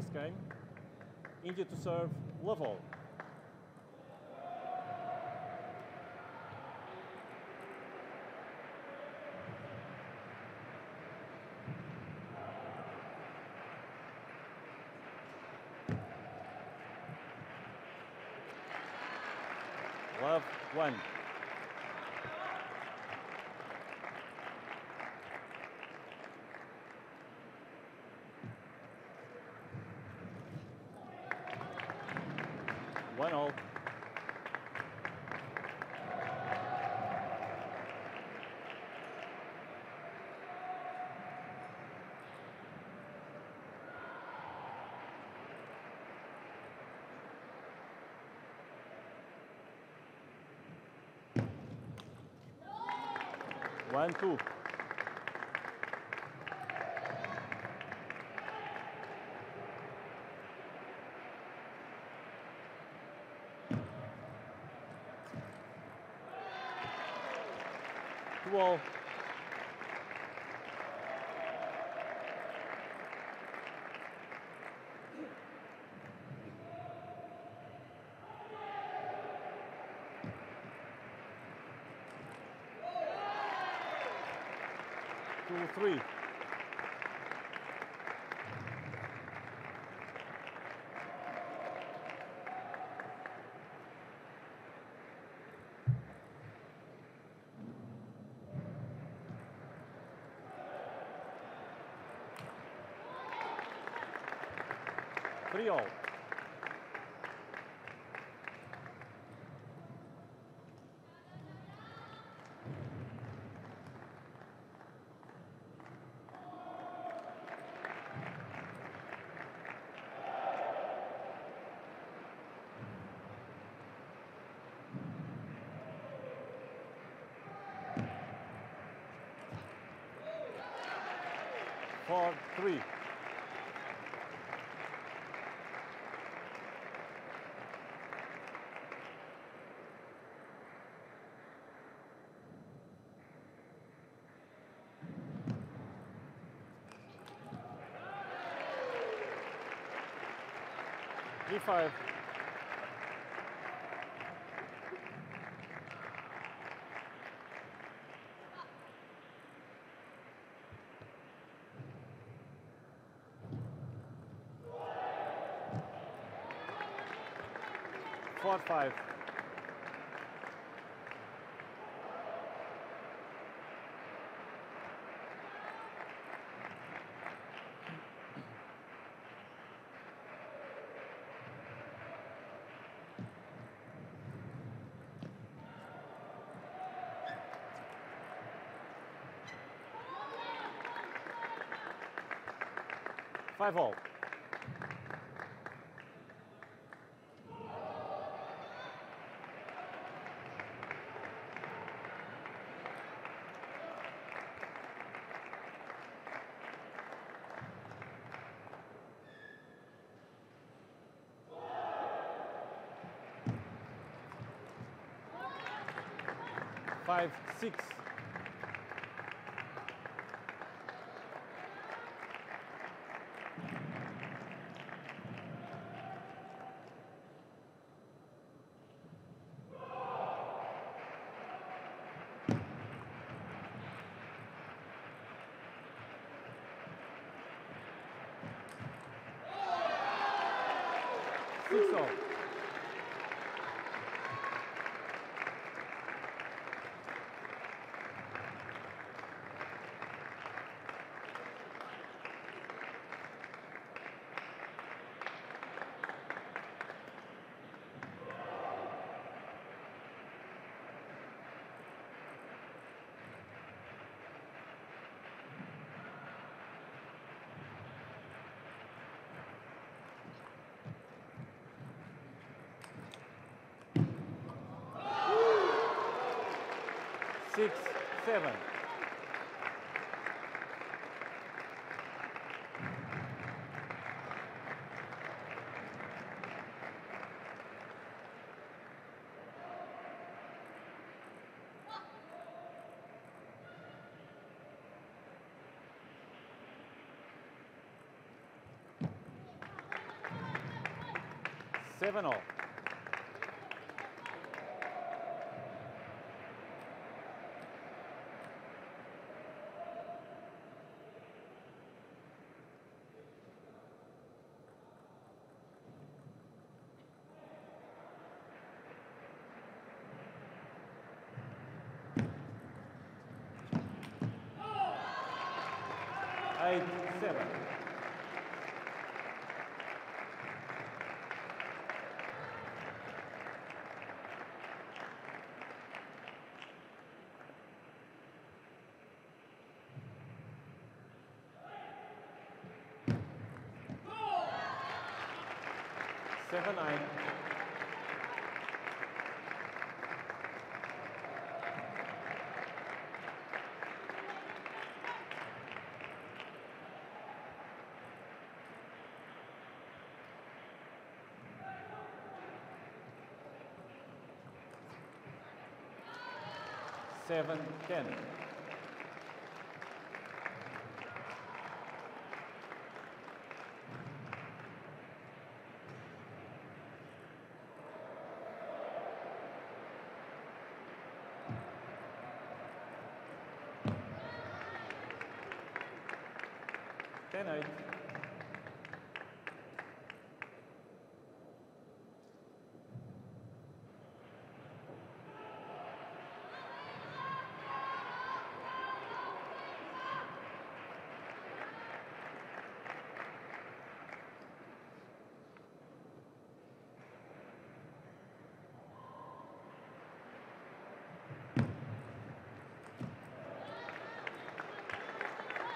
first game. To serve level. Love one. One all. One, two. Two all. Two, three. Three all. E5. Quad 5. Five. All. Five. Six six, seven. Seven all. Eight, seven. Seven, nine. 7, 10.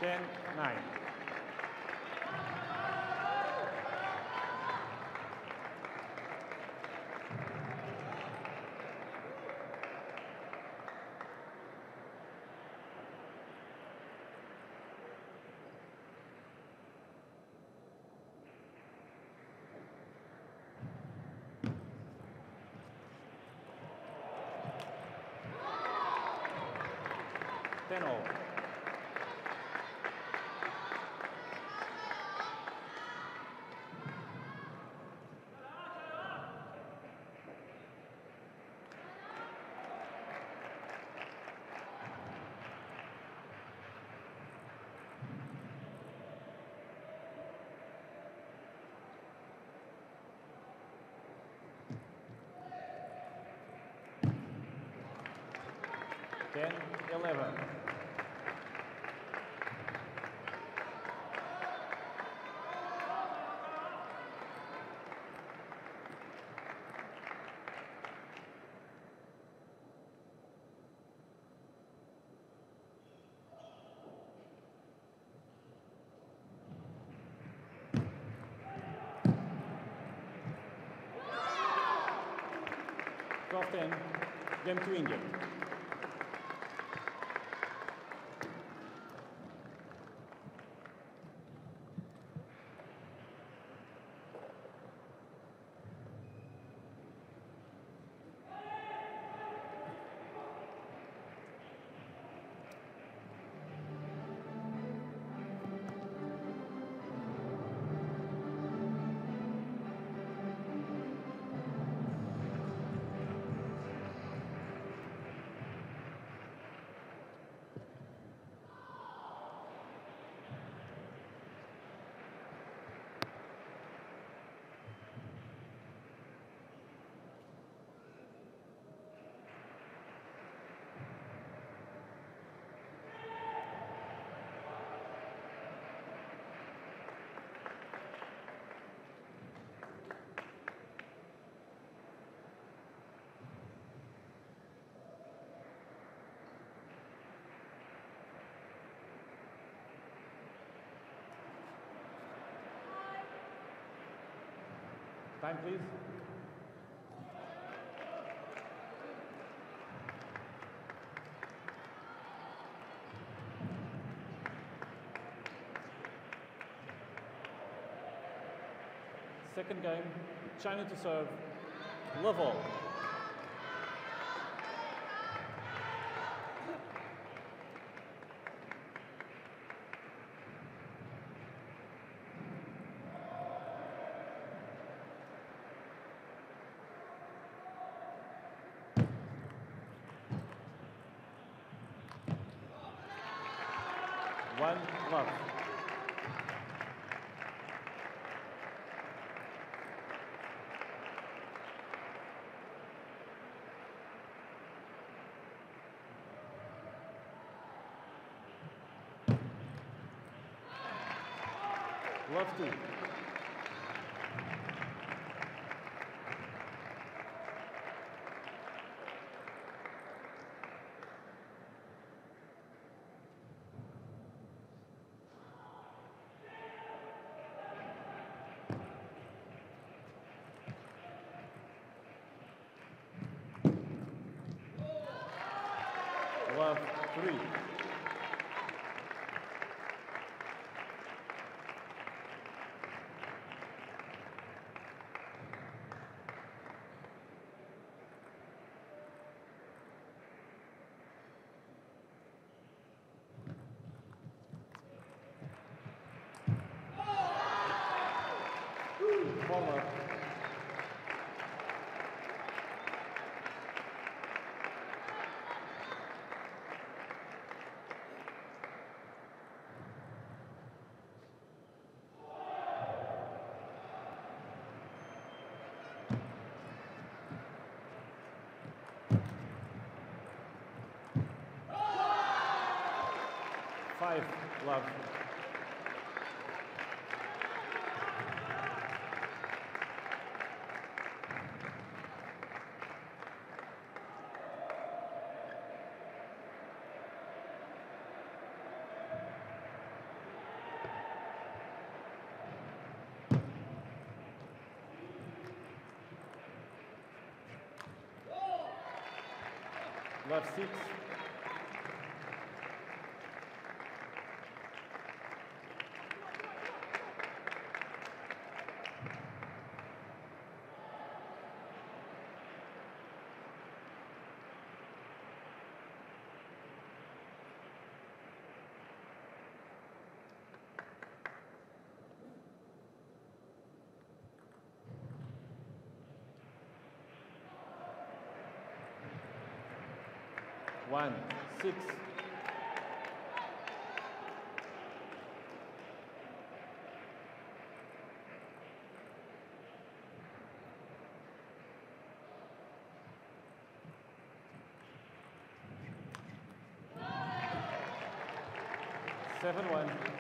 10, 9. Ten over. 11. Gotten, Game to India. Time, please. Second game, China to serve, love all. One, love. Love two. Love three. Love. Five love. Love six. One, six. Seven, one.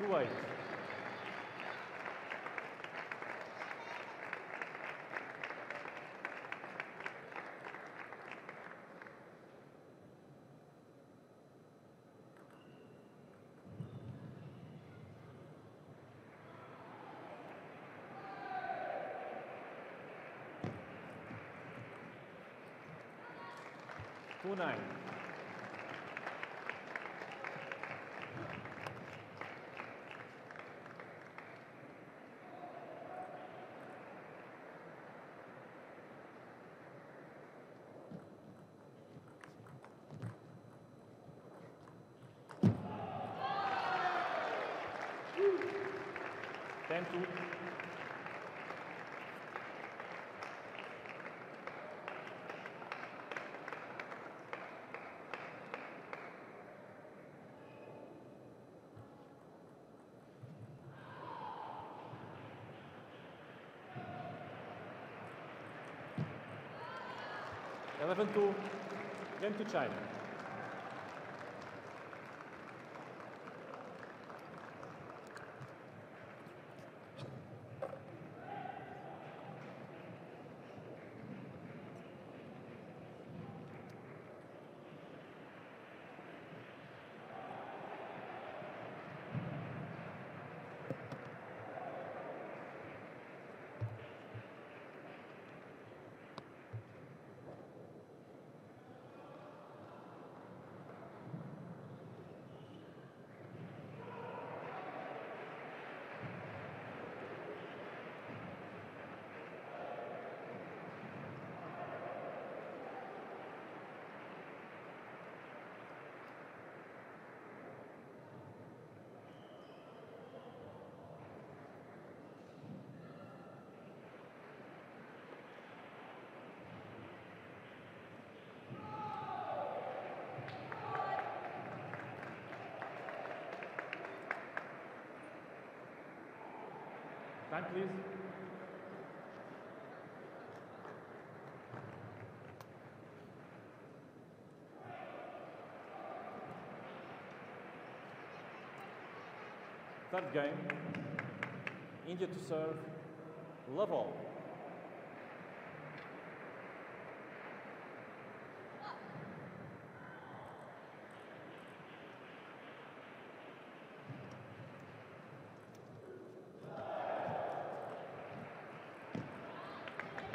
Two white. Two nine. Two. Eleven to China. Please. Third game. India to serve. Level.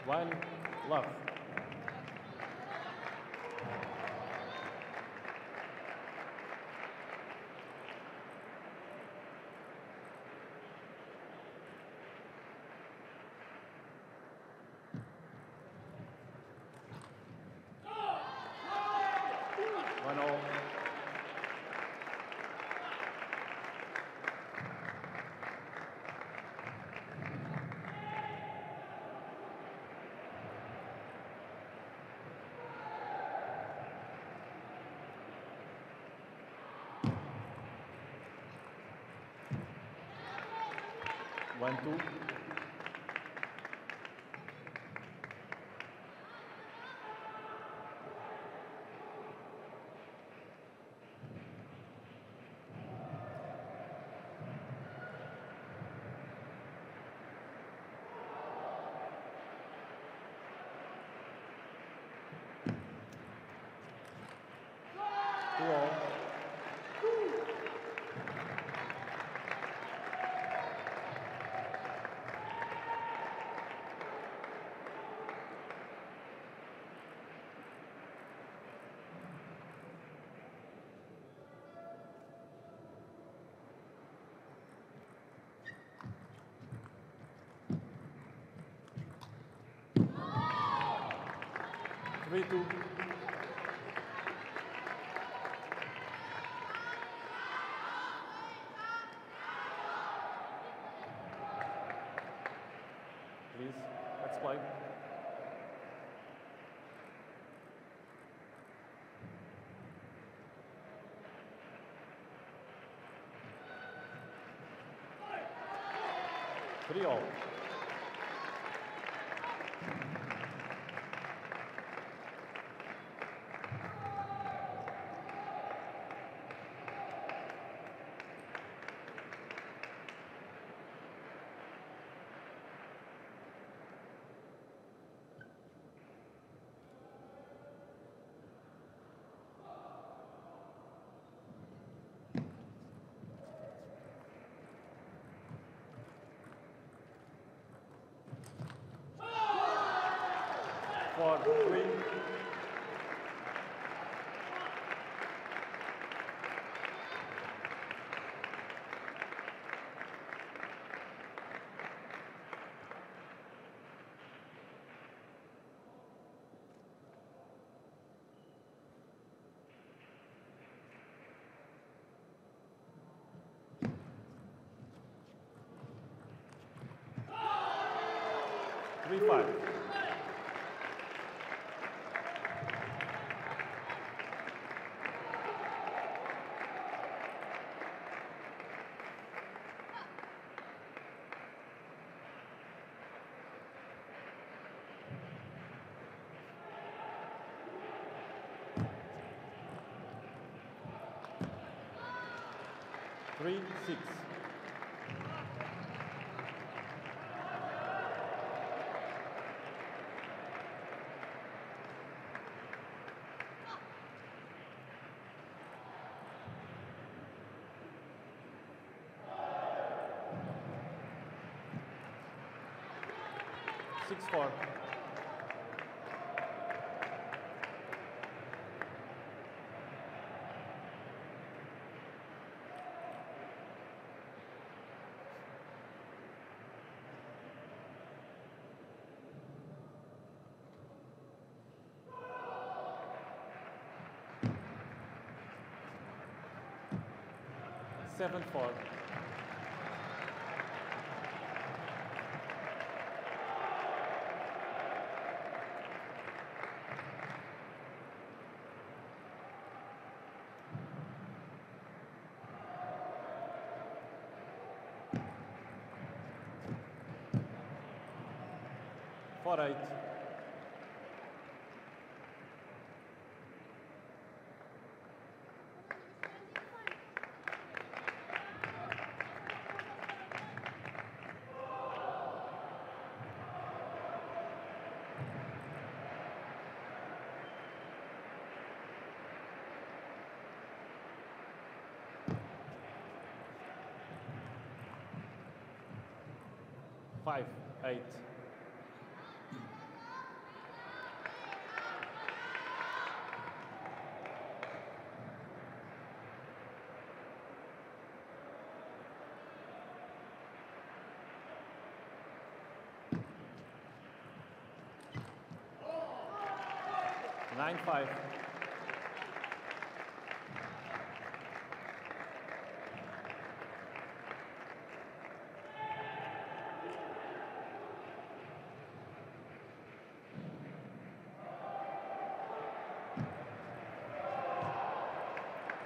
One love. One all. One, two. Two all. Two. Please, let's. Three all. Four, three. Three, five. Three, six. Six, four. Seven, four. Four eight. Five eight. Nine five.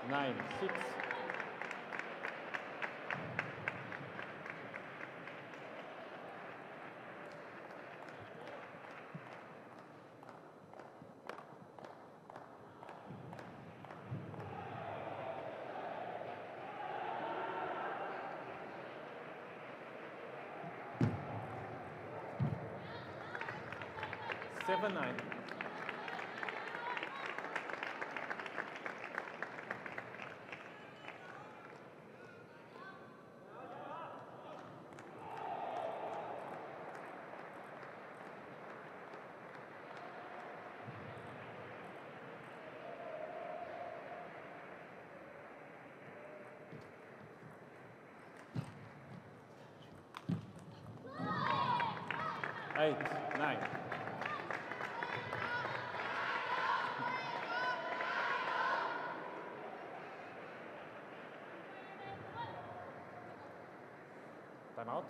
Nine six. Seven nine. Eight nine. Time out.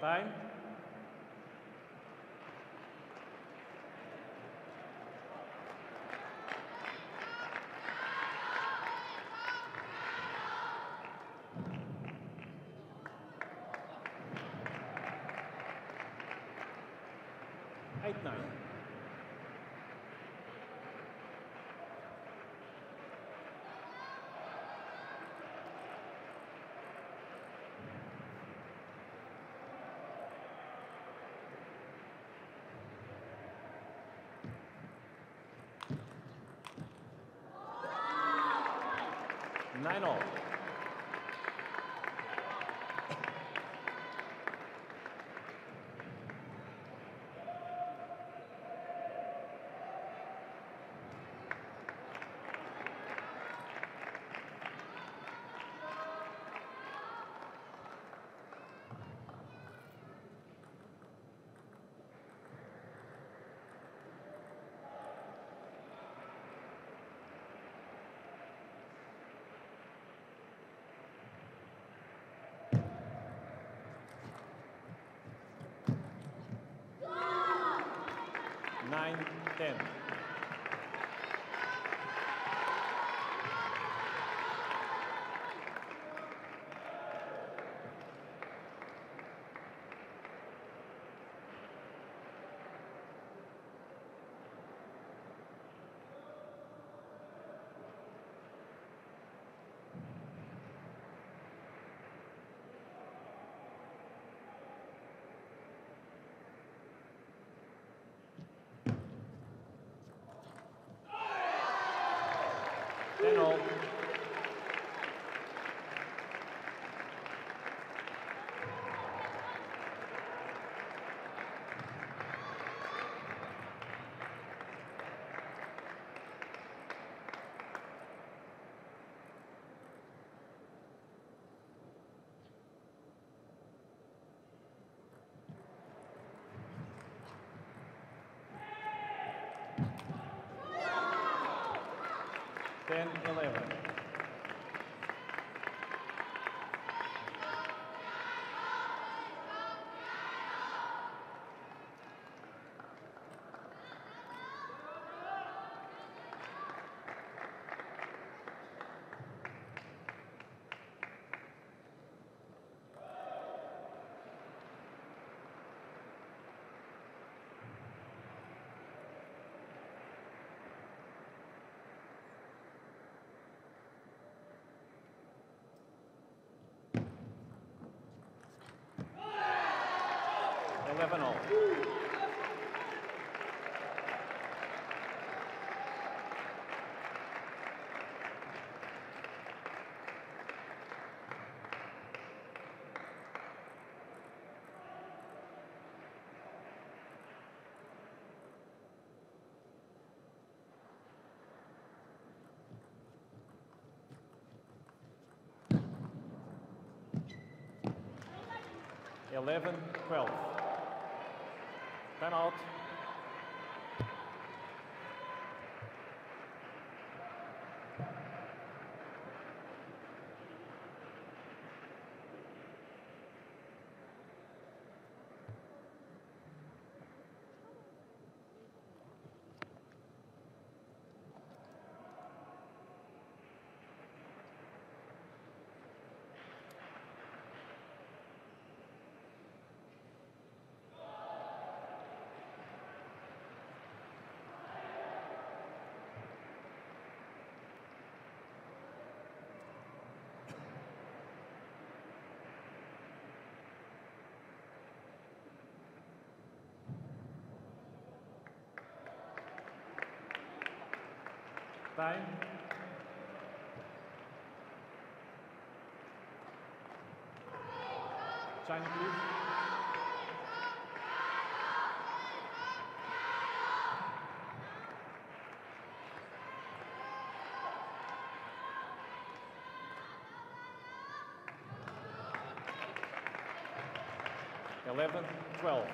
Time. 9-0. 10. 10, 11. Eleven all. Eleven, twelve. Time out. Time. China, please. Eleven, twelve.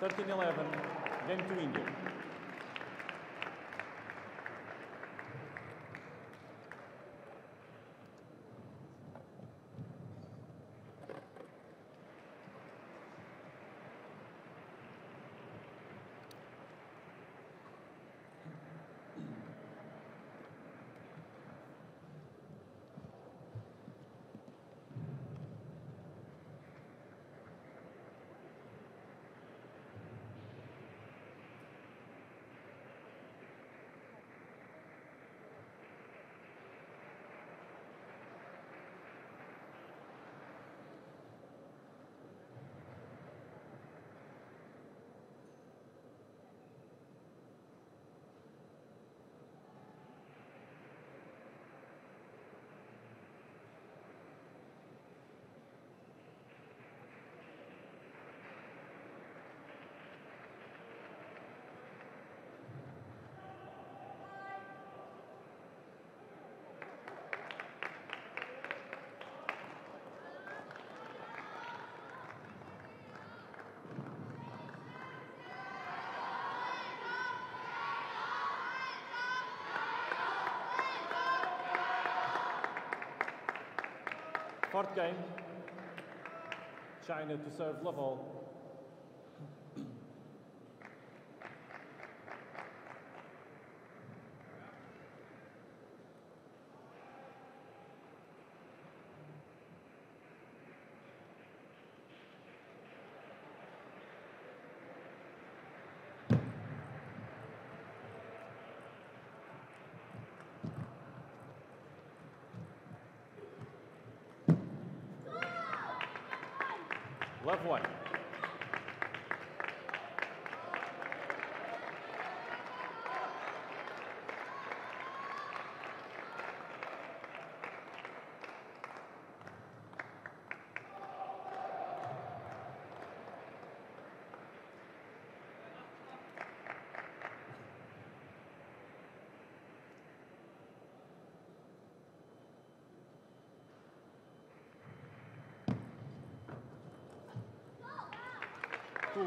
Thirteen, eleven. Game to India. Fourth game. China to serve love all. Love one.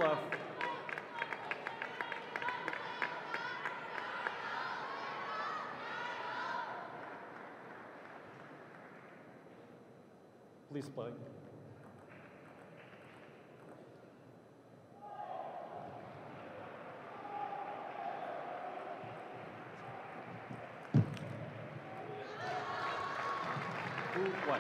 Love. Please play. Two, one.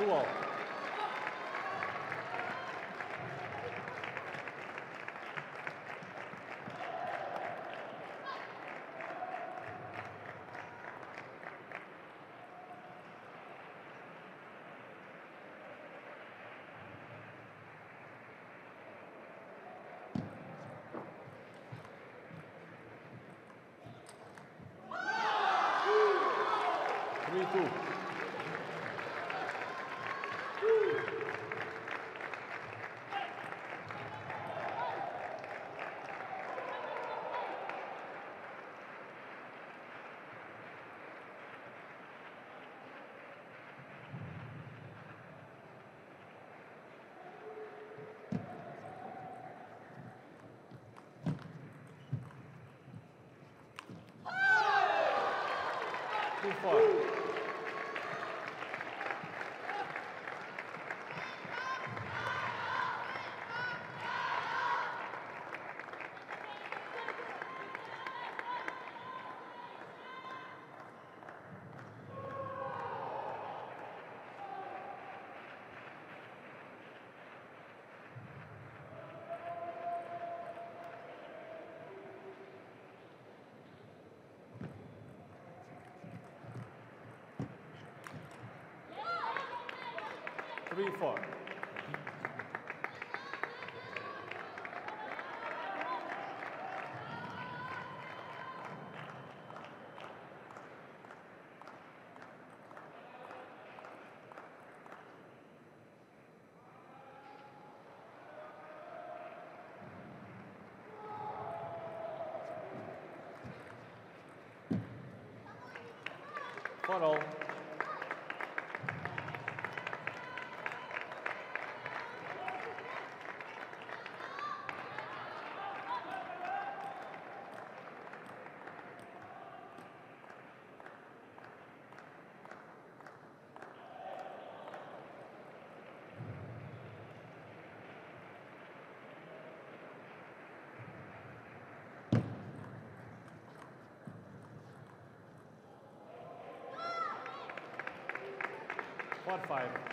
All. Three, two. Two, four. Three, four. Four Four, five.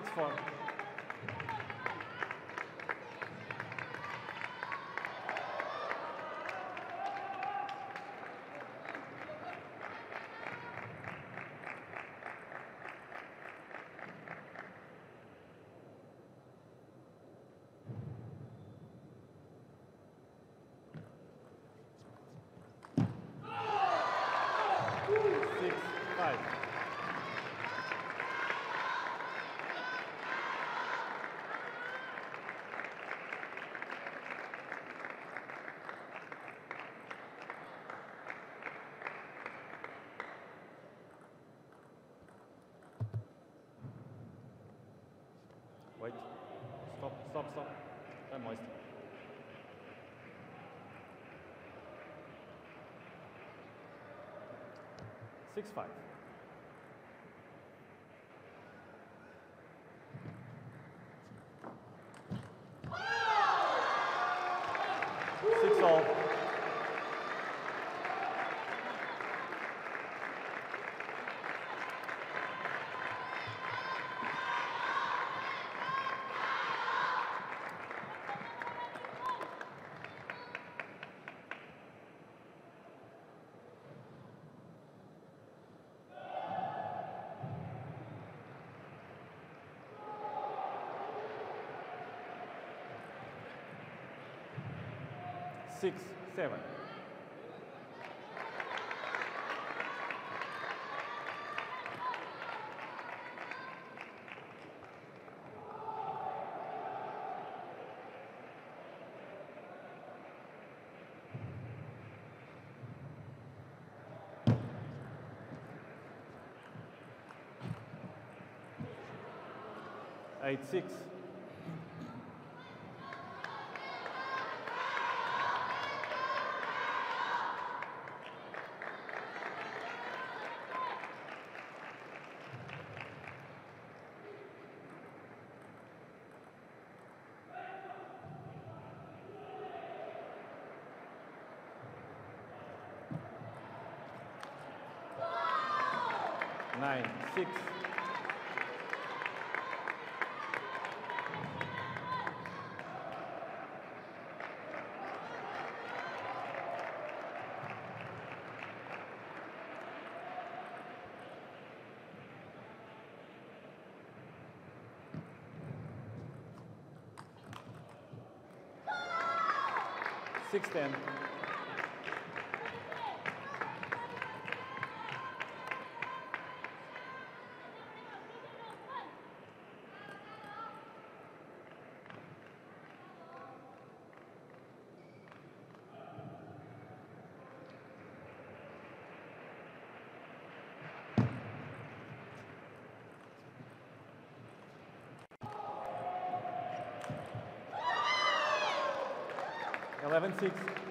Six, four. Six, five. Wait. Stop, stop. I'm moist. Six five. Six all. Six, seven. Eight, six. 6'10".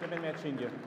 Six. Hemen match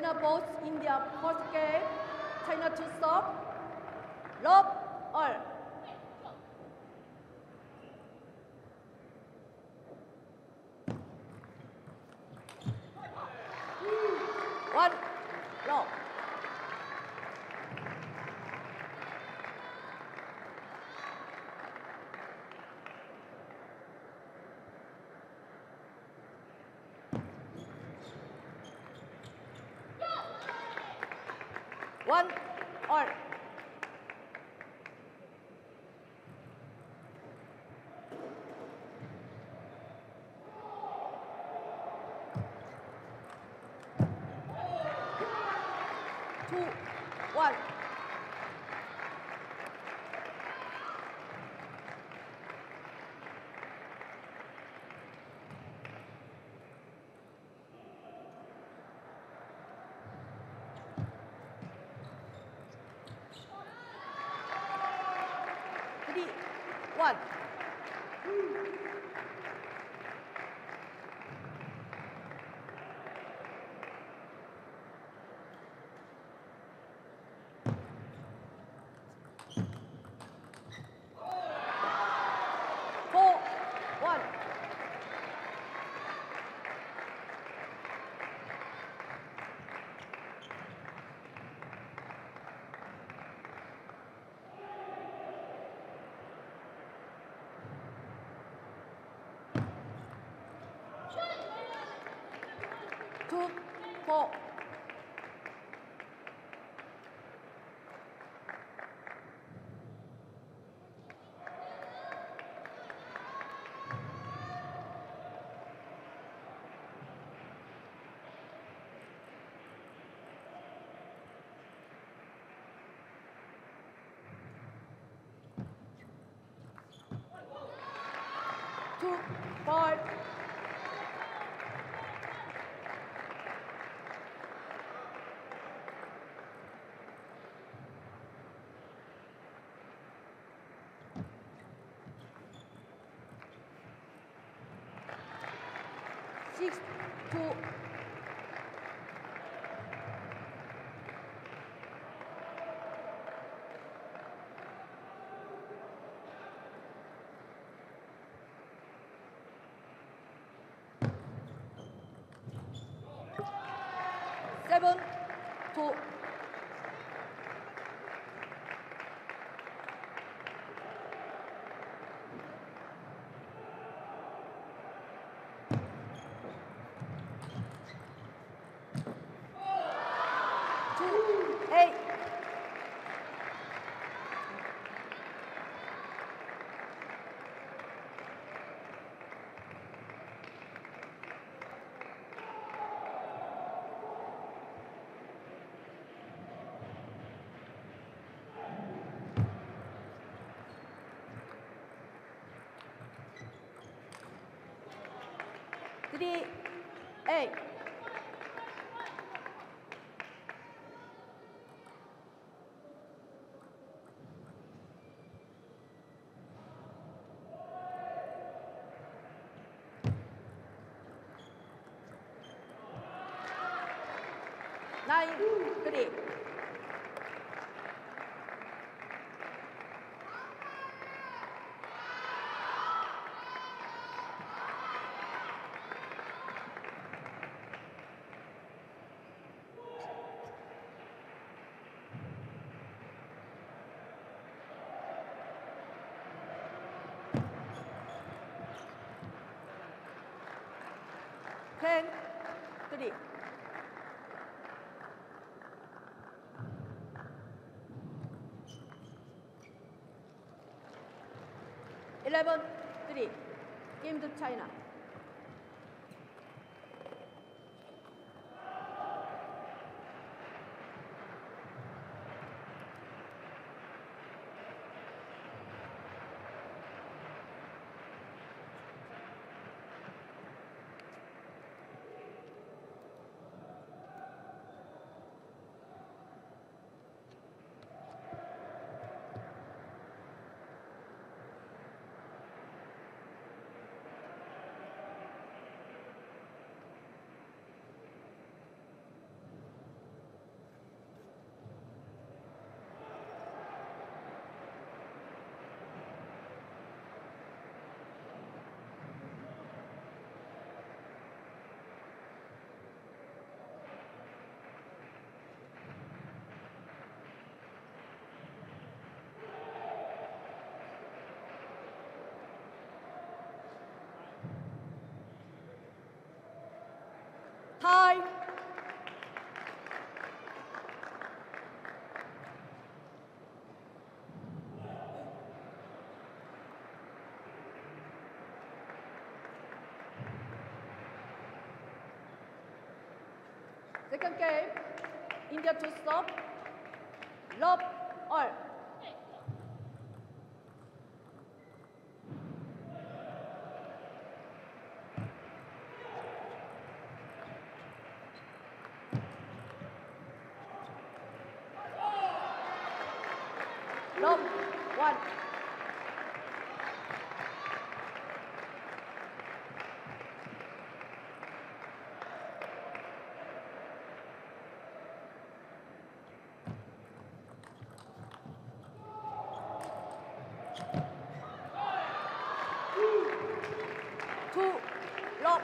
China boats India first game. China to serve. Love all. One, love. One, all. Two, one. Three, one. Four, one. Two, four. 7 to eight. 10, 3. Eleven, three. Game to China. Second game, India to stop. Love all. Love one. Two, love.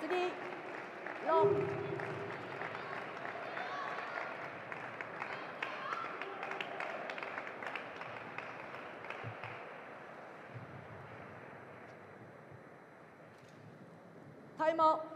Three, love. Timeout. Tie.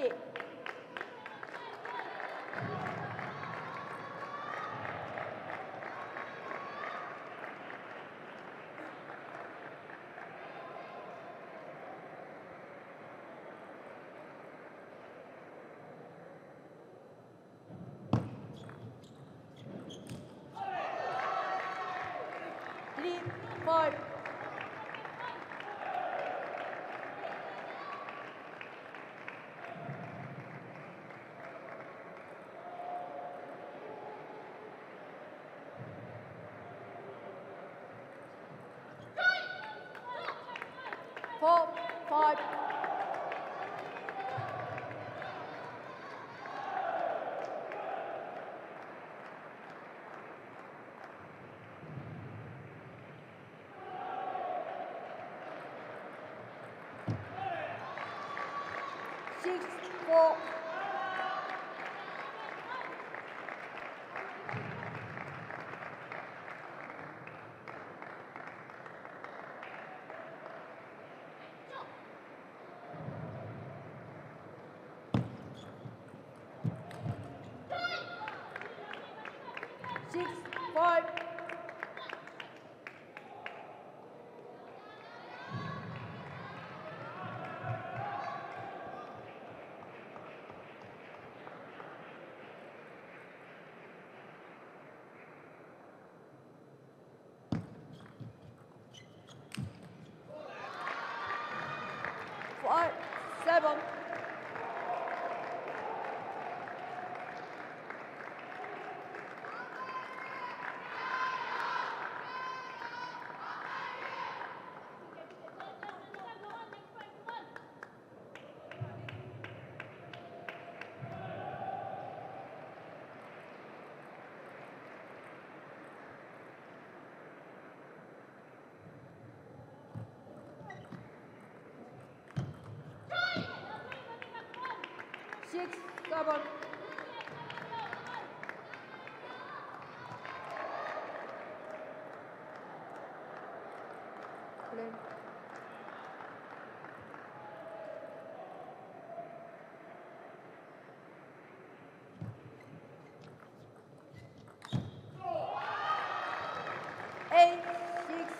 it. Three, four, four, five. Six, seven. Play. Eight, six.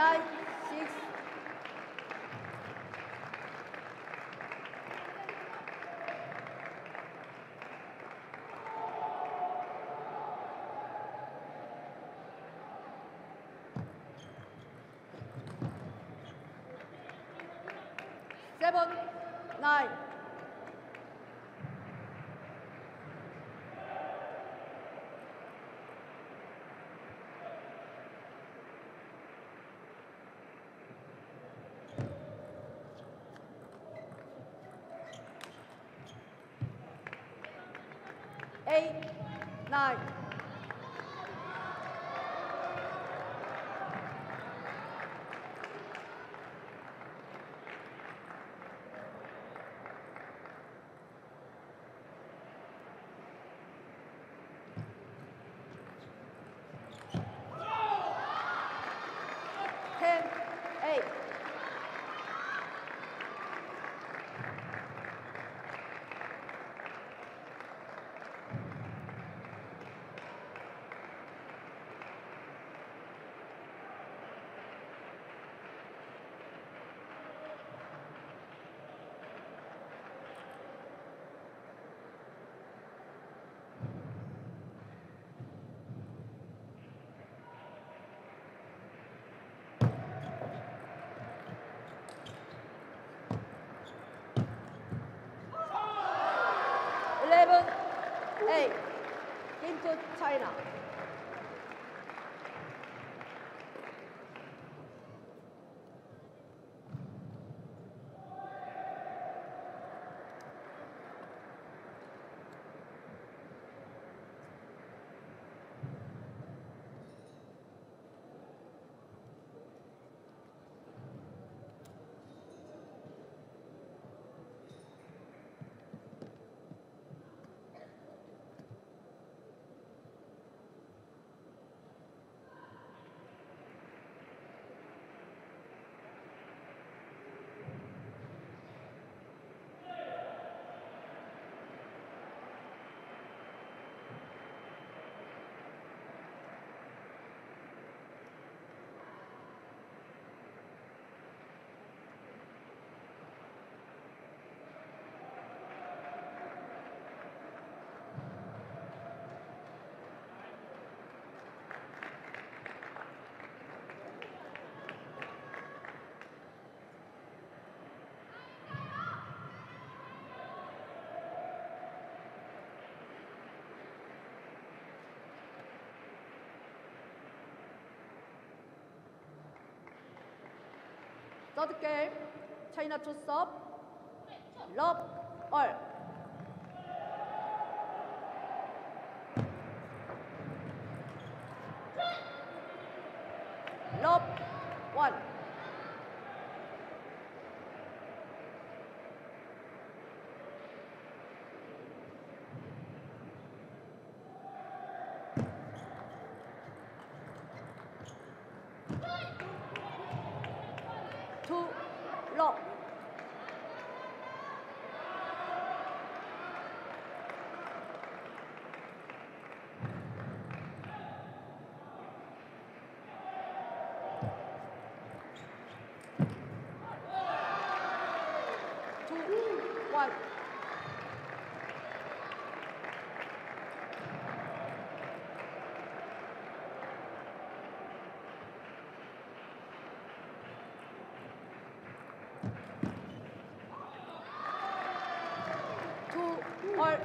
Nine. Seven, nine. Eight, nine. Ten, eight. Eleven, eight. Into China. Third game, China to serve. Love all. Love one. Two love. Two one. Two all.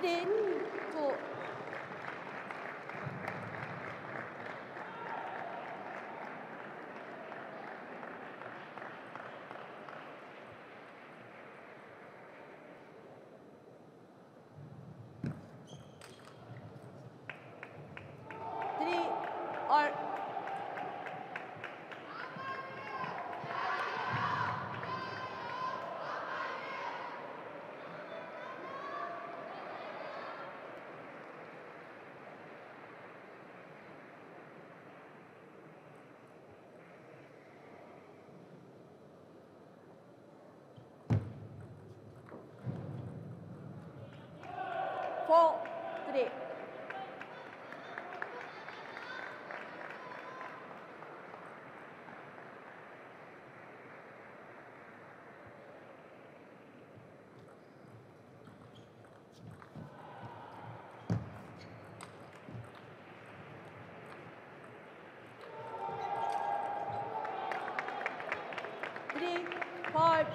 Three two. Three all. Four three. Three, five.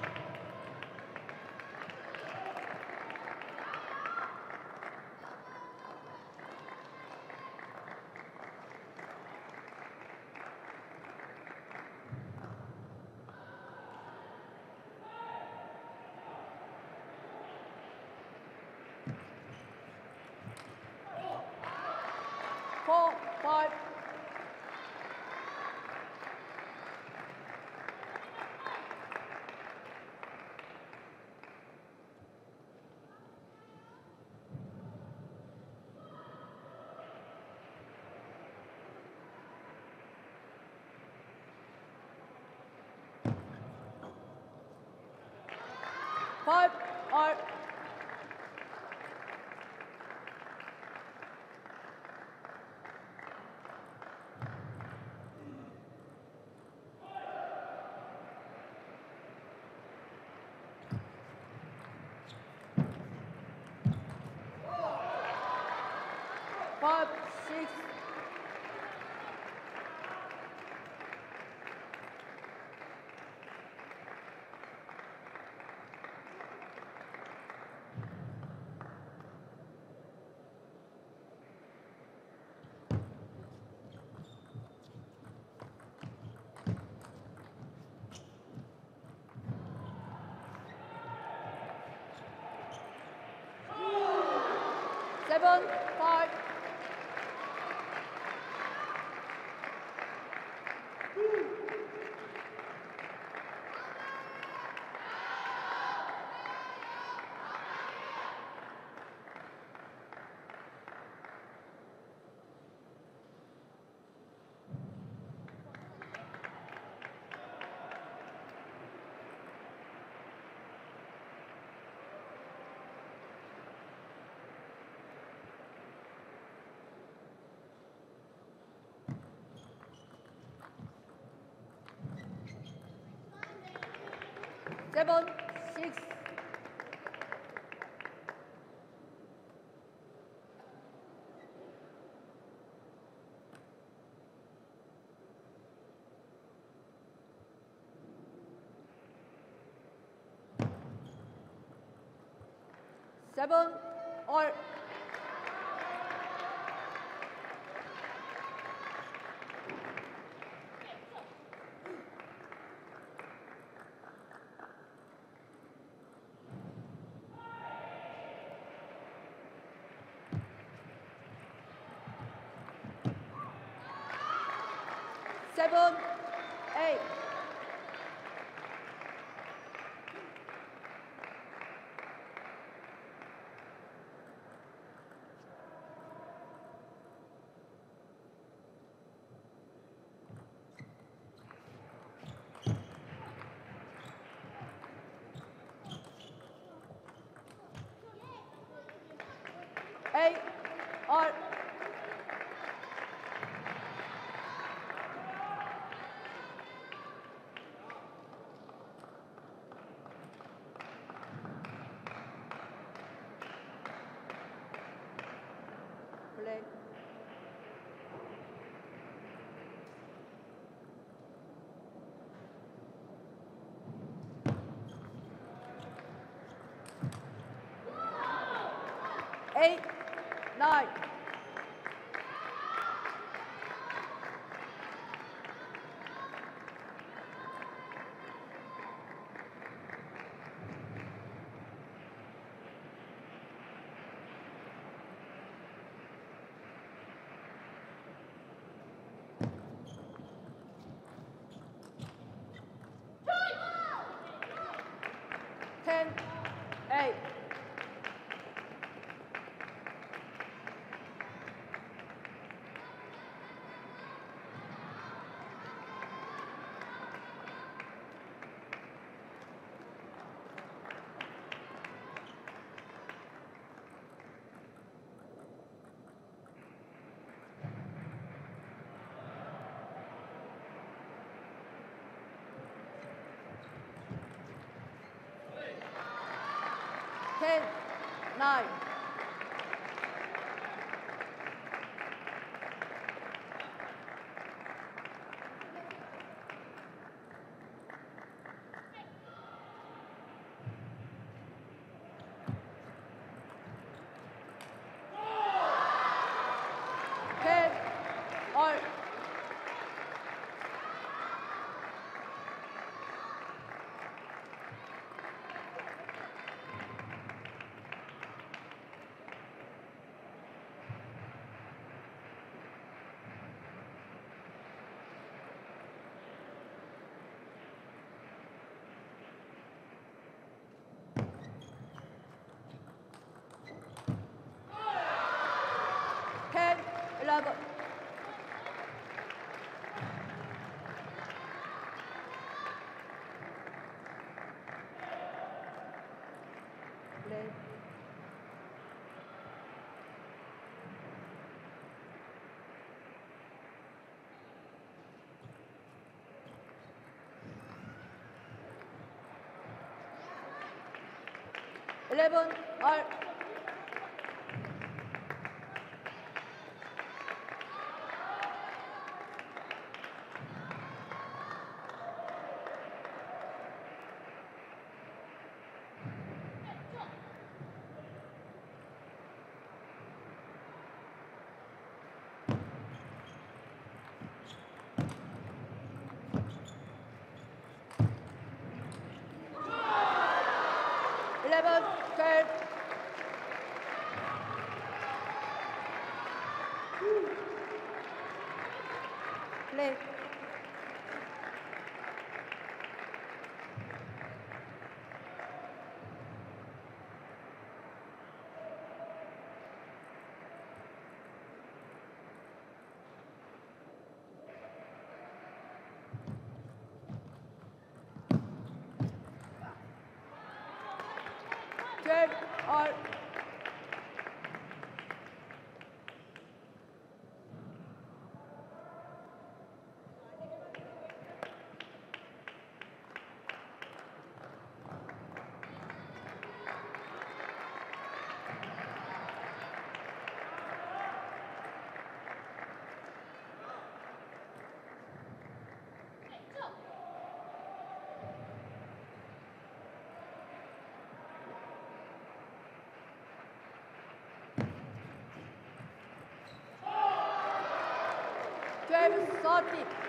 Four, five. Five, all. Five, six. Seven, five. Seven, six. seven, all. Seven, eight. Eight, all. Play. Eight, nine. 10, 9, 11 or Twelve, all. Game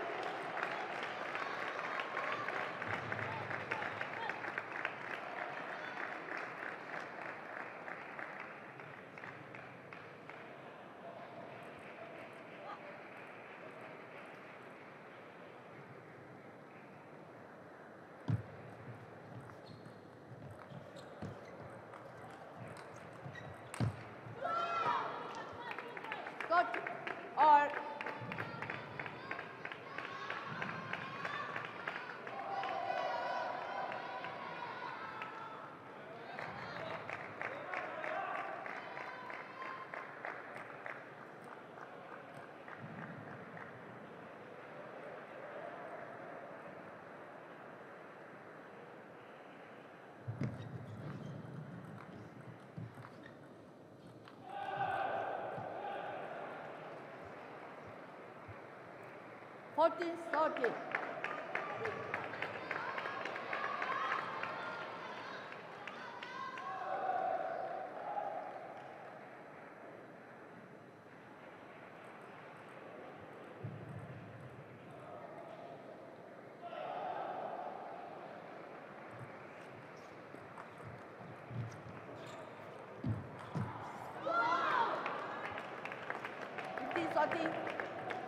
Thirteen.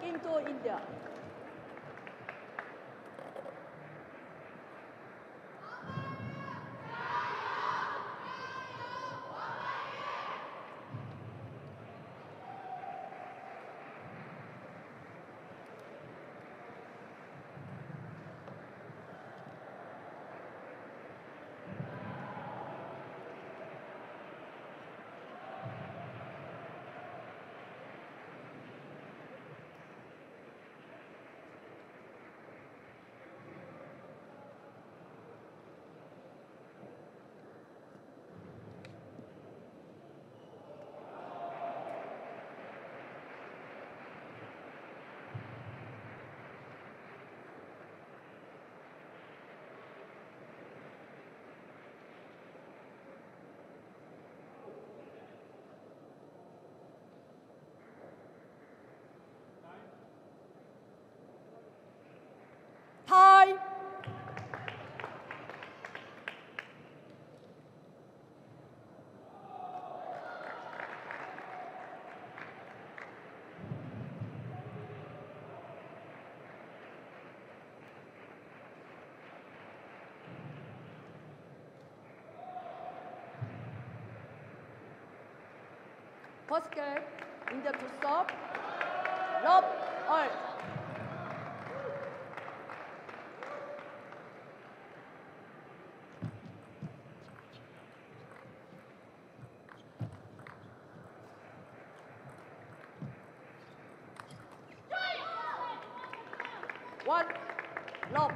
Game to India. Time. First game, India to stop. Lob. One, lob.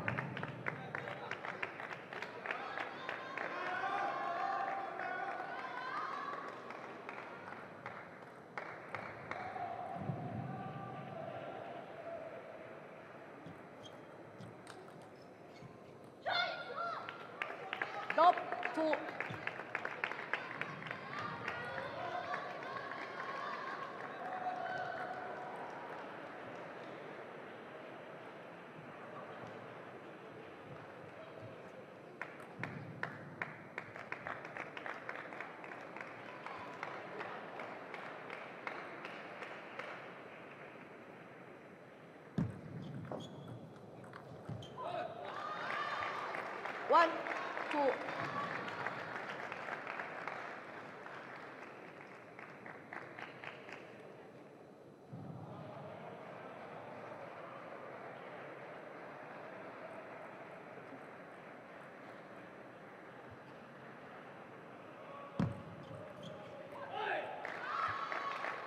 Lob, two. One, two.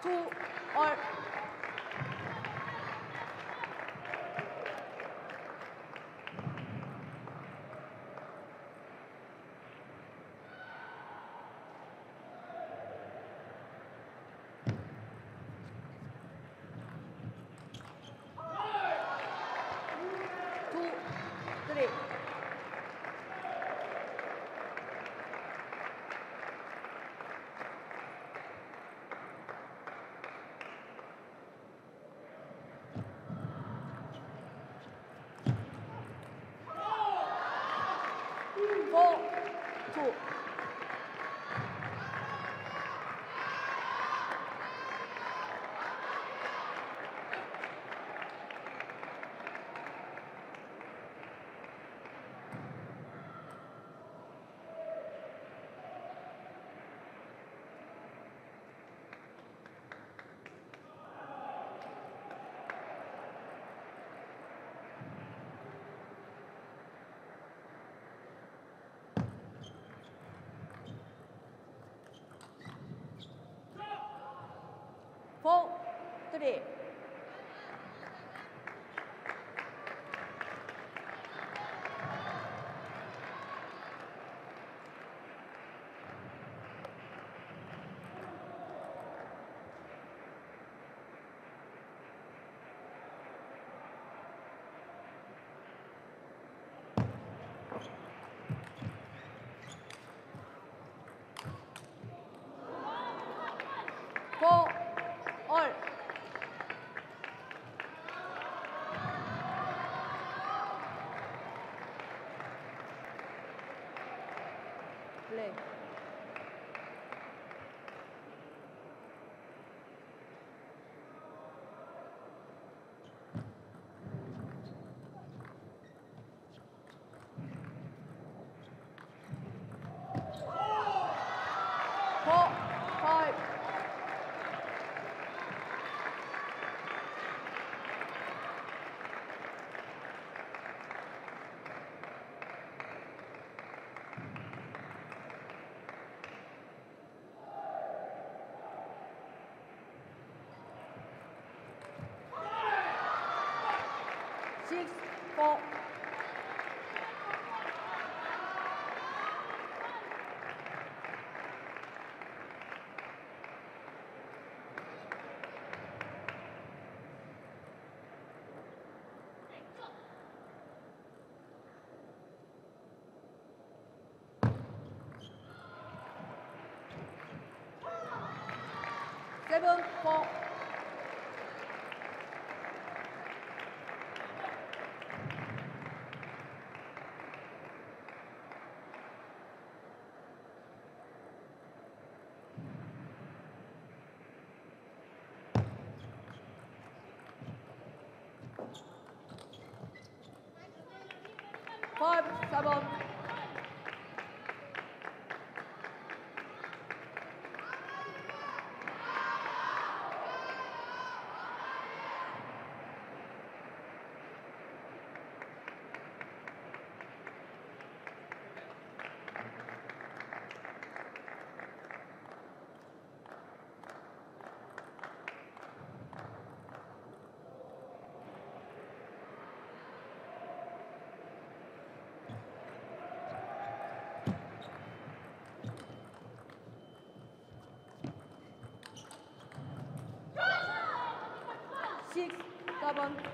Two or three. Four, Six, four. Seven, four. Five, Six. Come.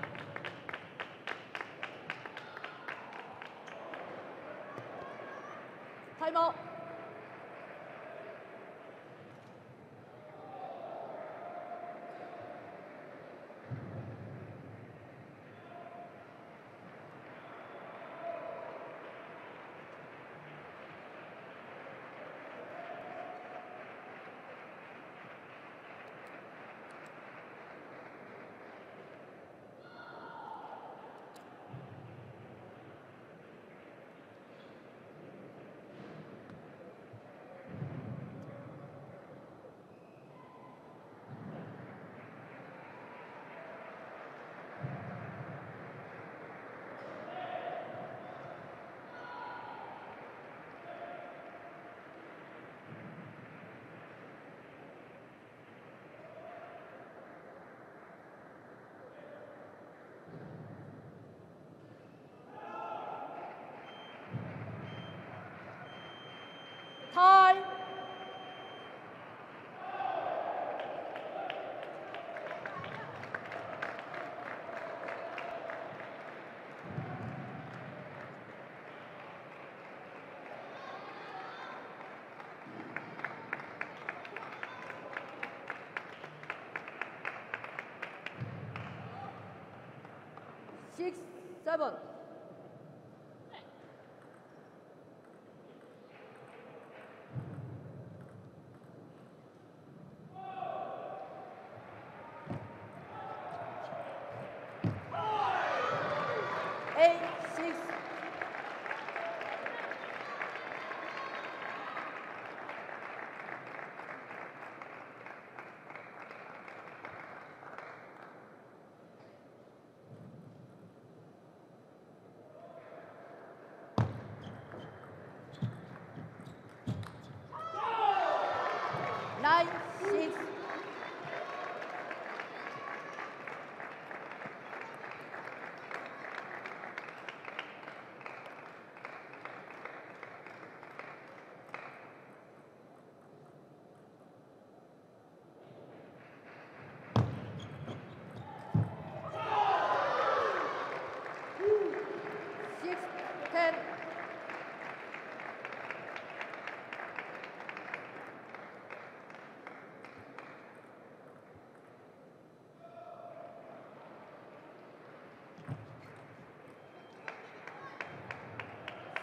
Six, seven.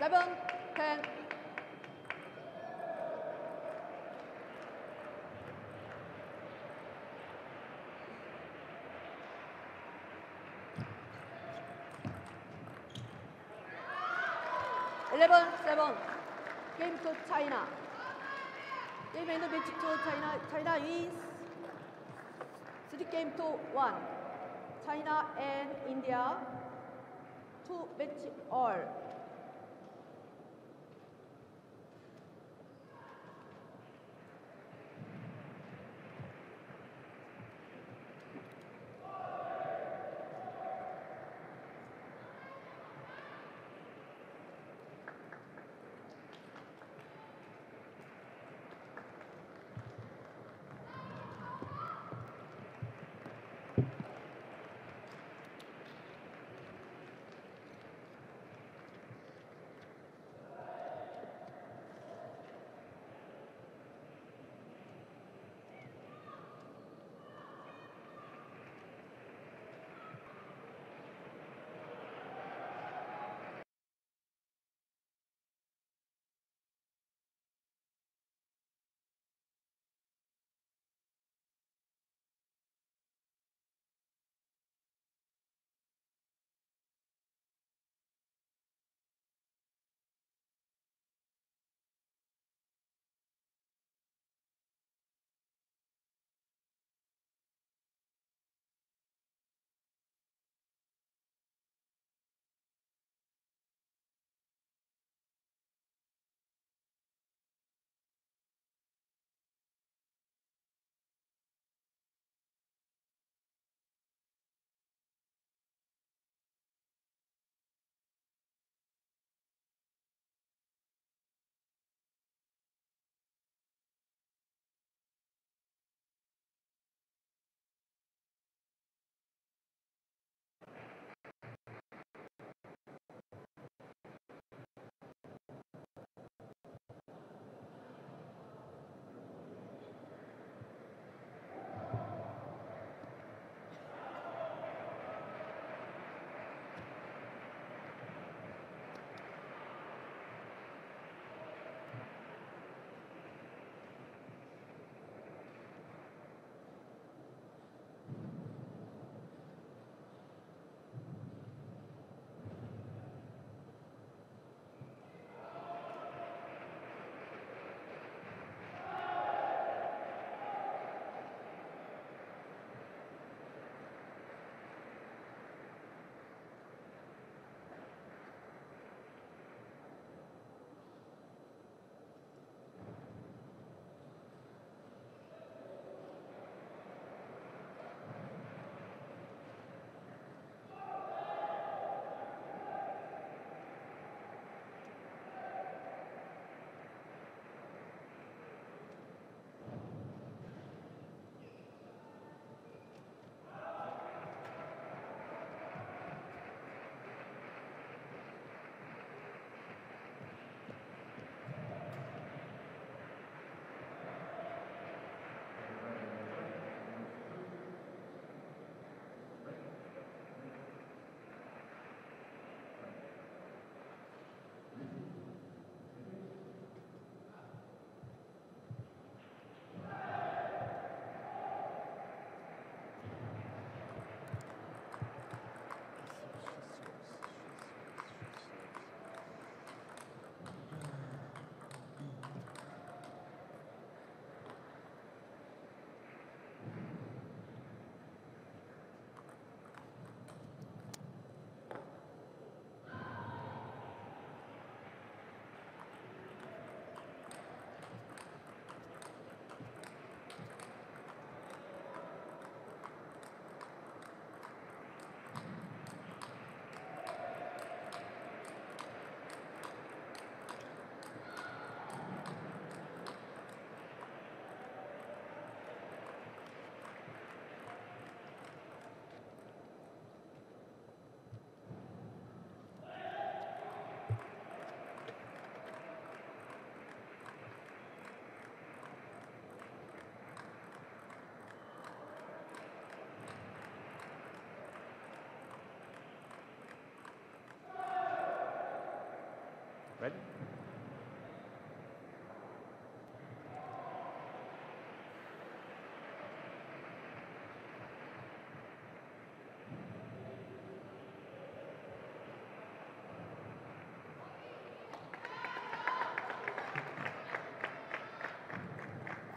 7, 10. Eleven, seven. Game to China. Game and match to China. China is three game to one. China and India two match all.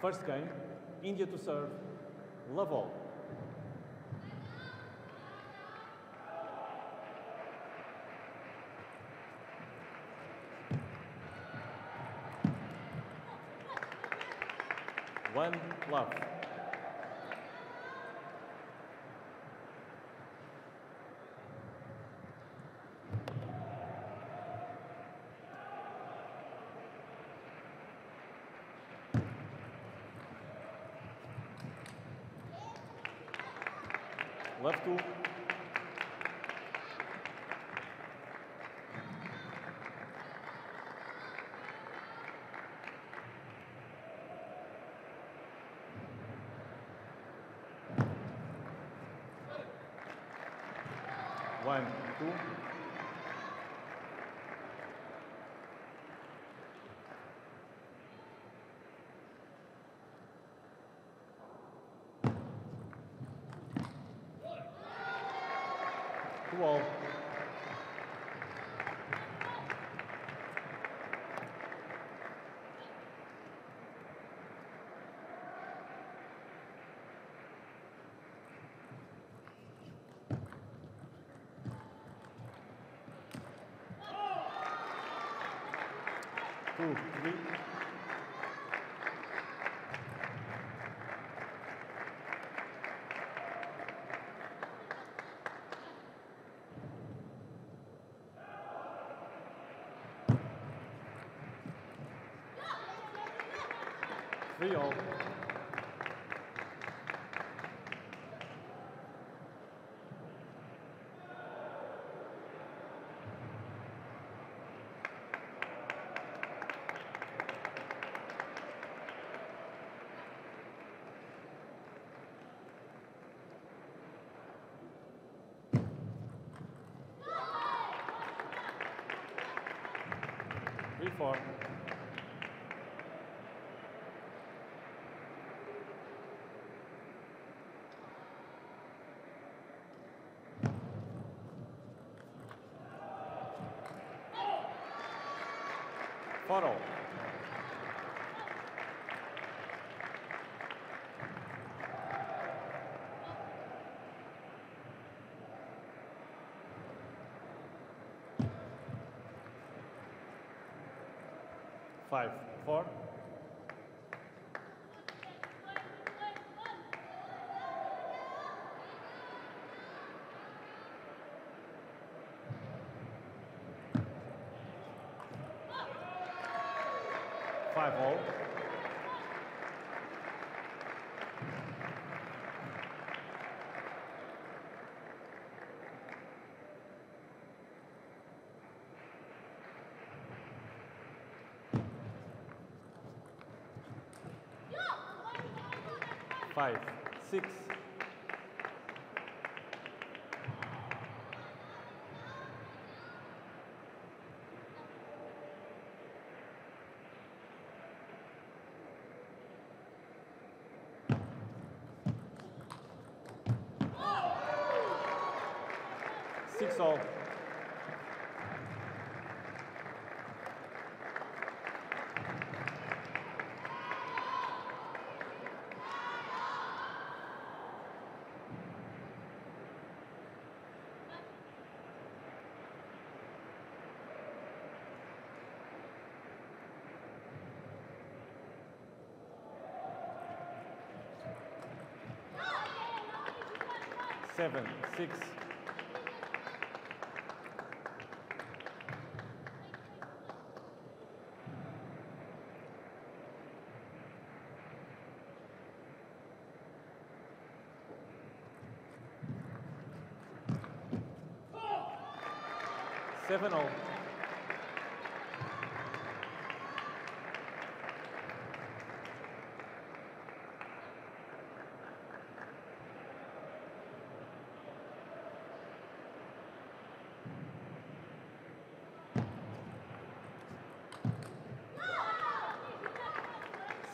First game, India to serve, love all. One love two. One, two. Two all. Two, three. Three all. Three, four. Five, four. Five all. Five, six. Six all. Seven, six. Seven all.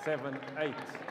Seven, eight.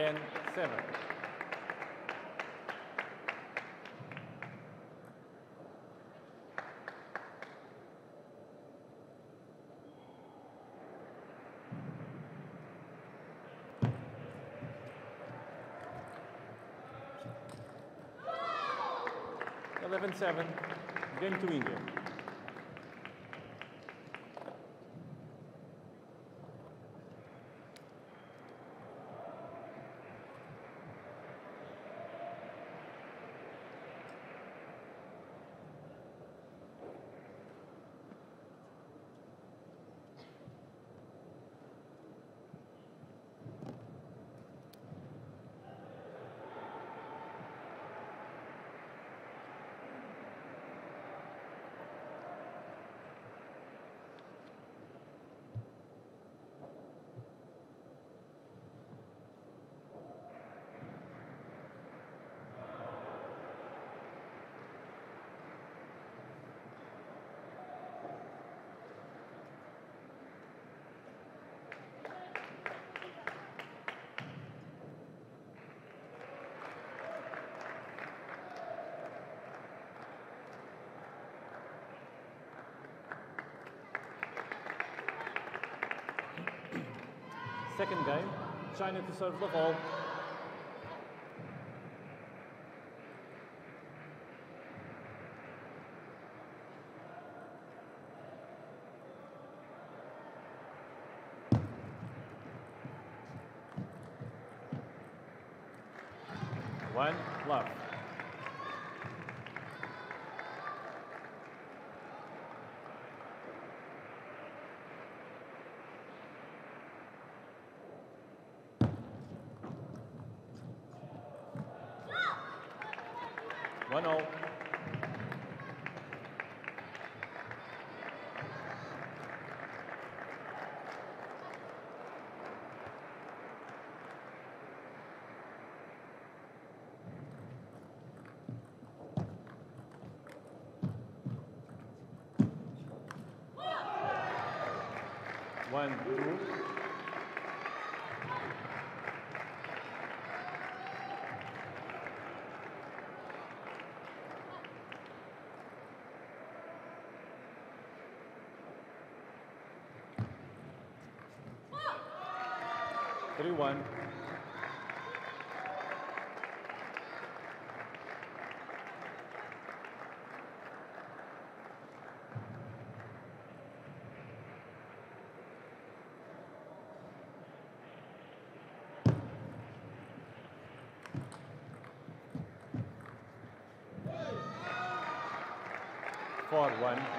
10, 7. Eleven seven, Then to India. Second game, China to serve the ball. One, love. 3 1. Four one.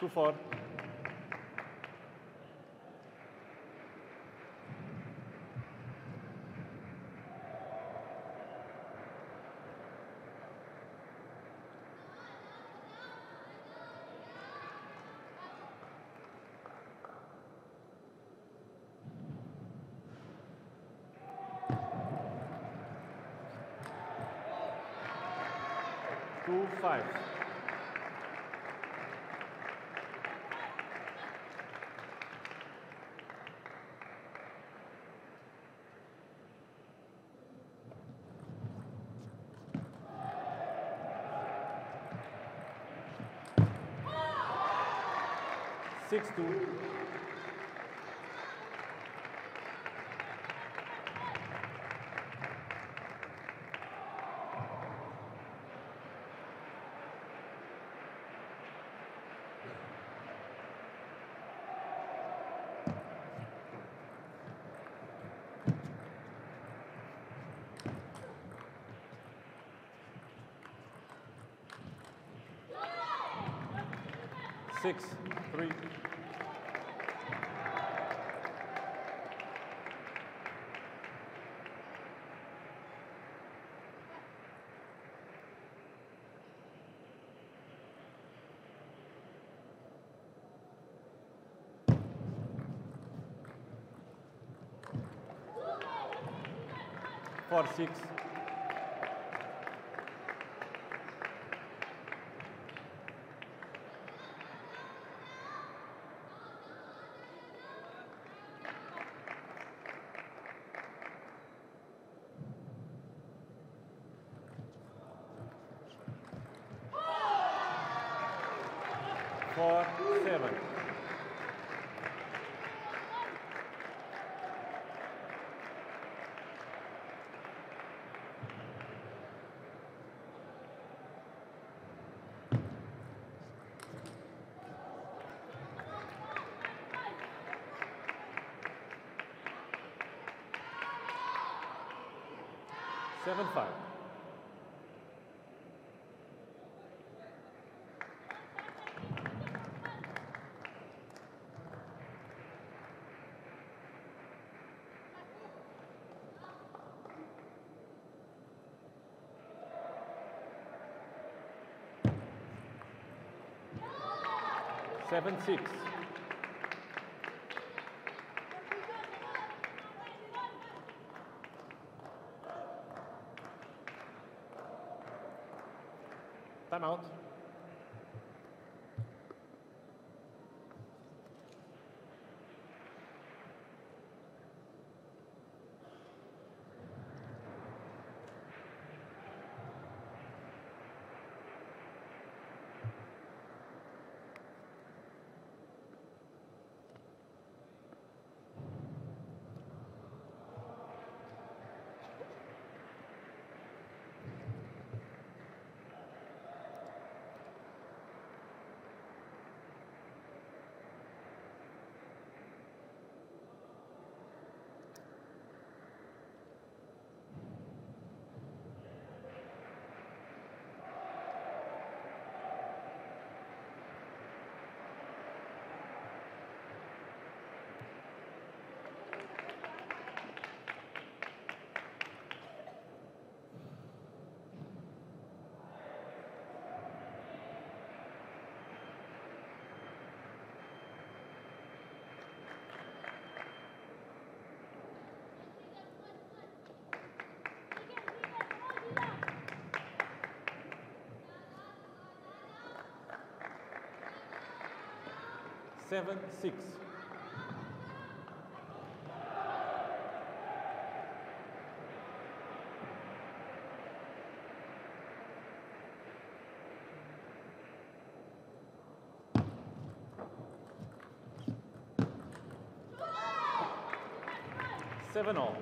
Two, four. 6-2. Six. for 6 Seven, five. Seven, six. Time out. Seven, six. Seven all.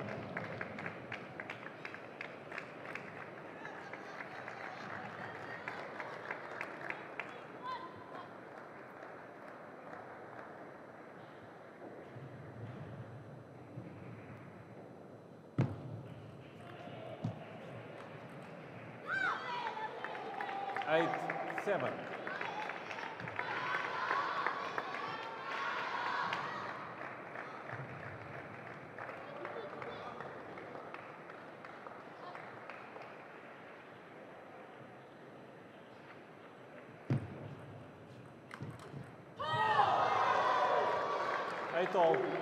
Seven. Eight all.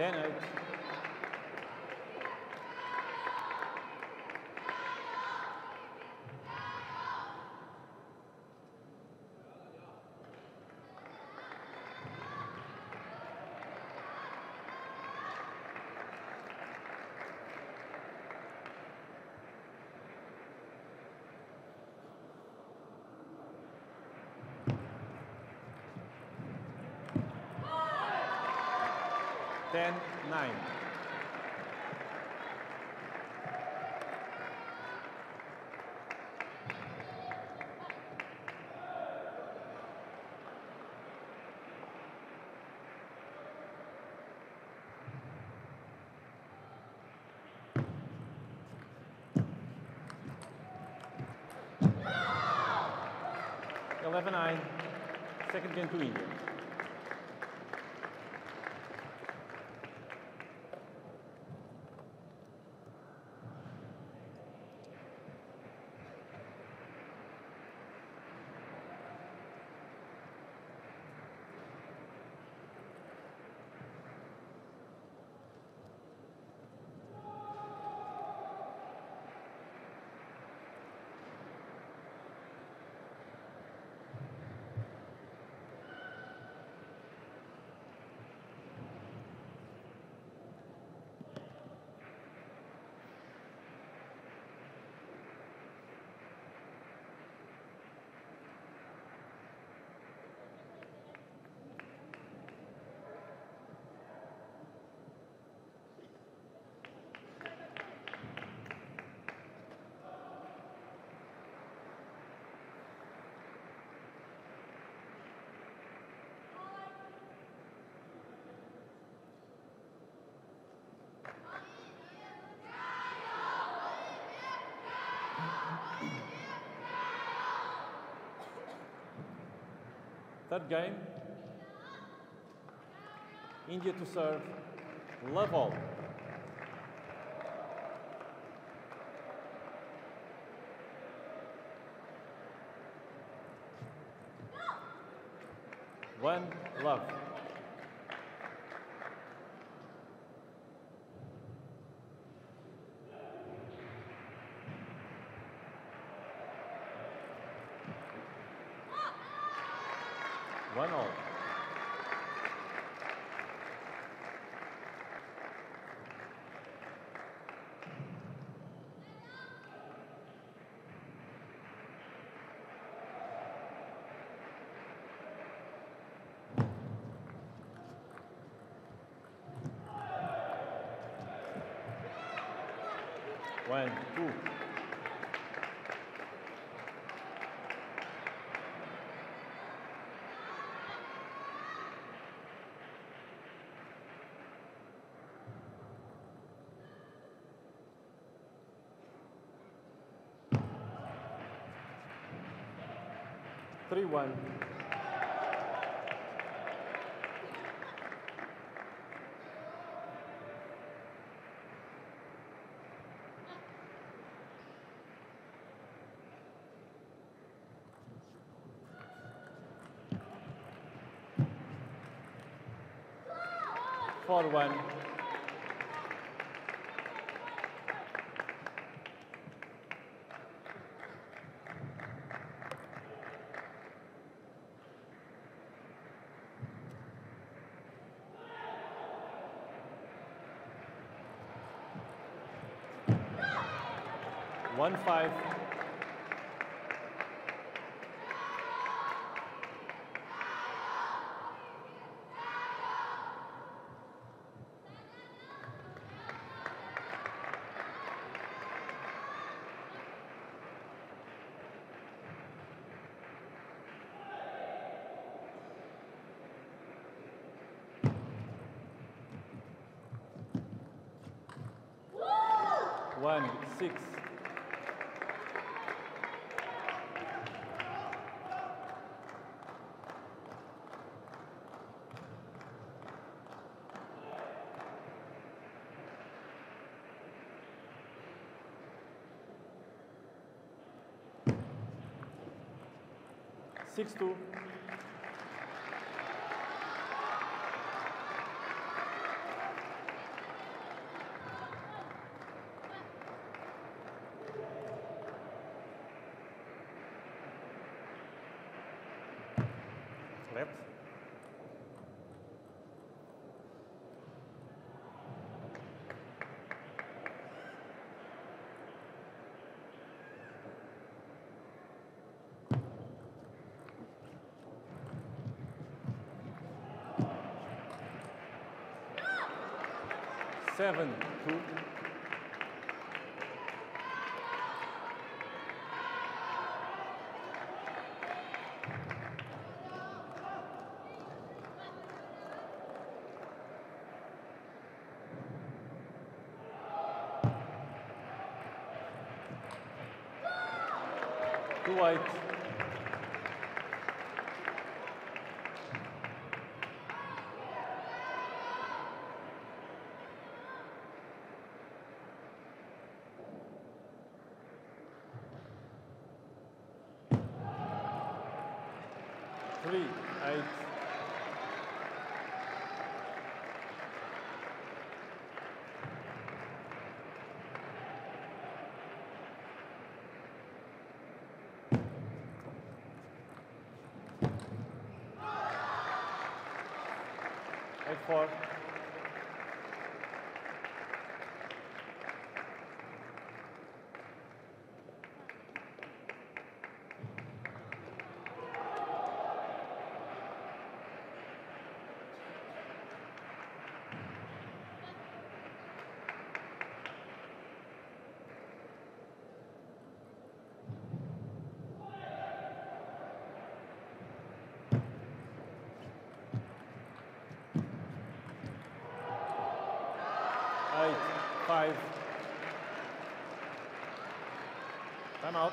Ten, eight. 10 9. Eleven nine. Second game to India. Third game. India to serve. Level. One love. One. One, two. Three, one. Four, one. Five. One, six. Six, two. Left. Seven two. Two white. Three, eight. Eight, four. Eight, five. Time out.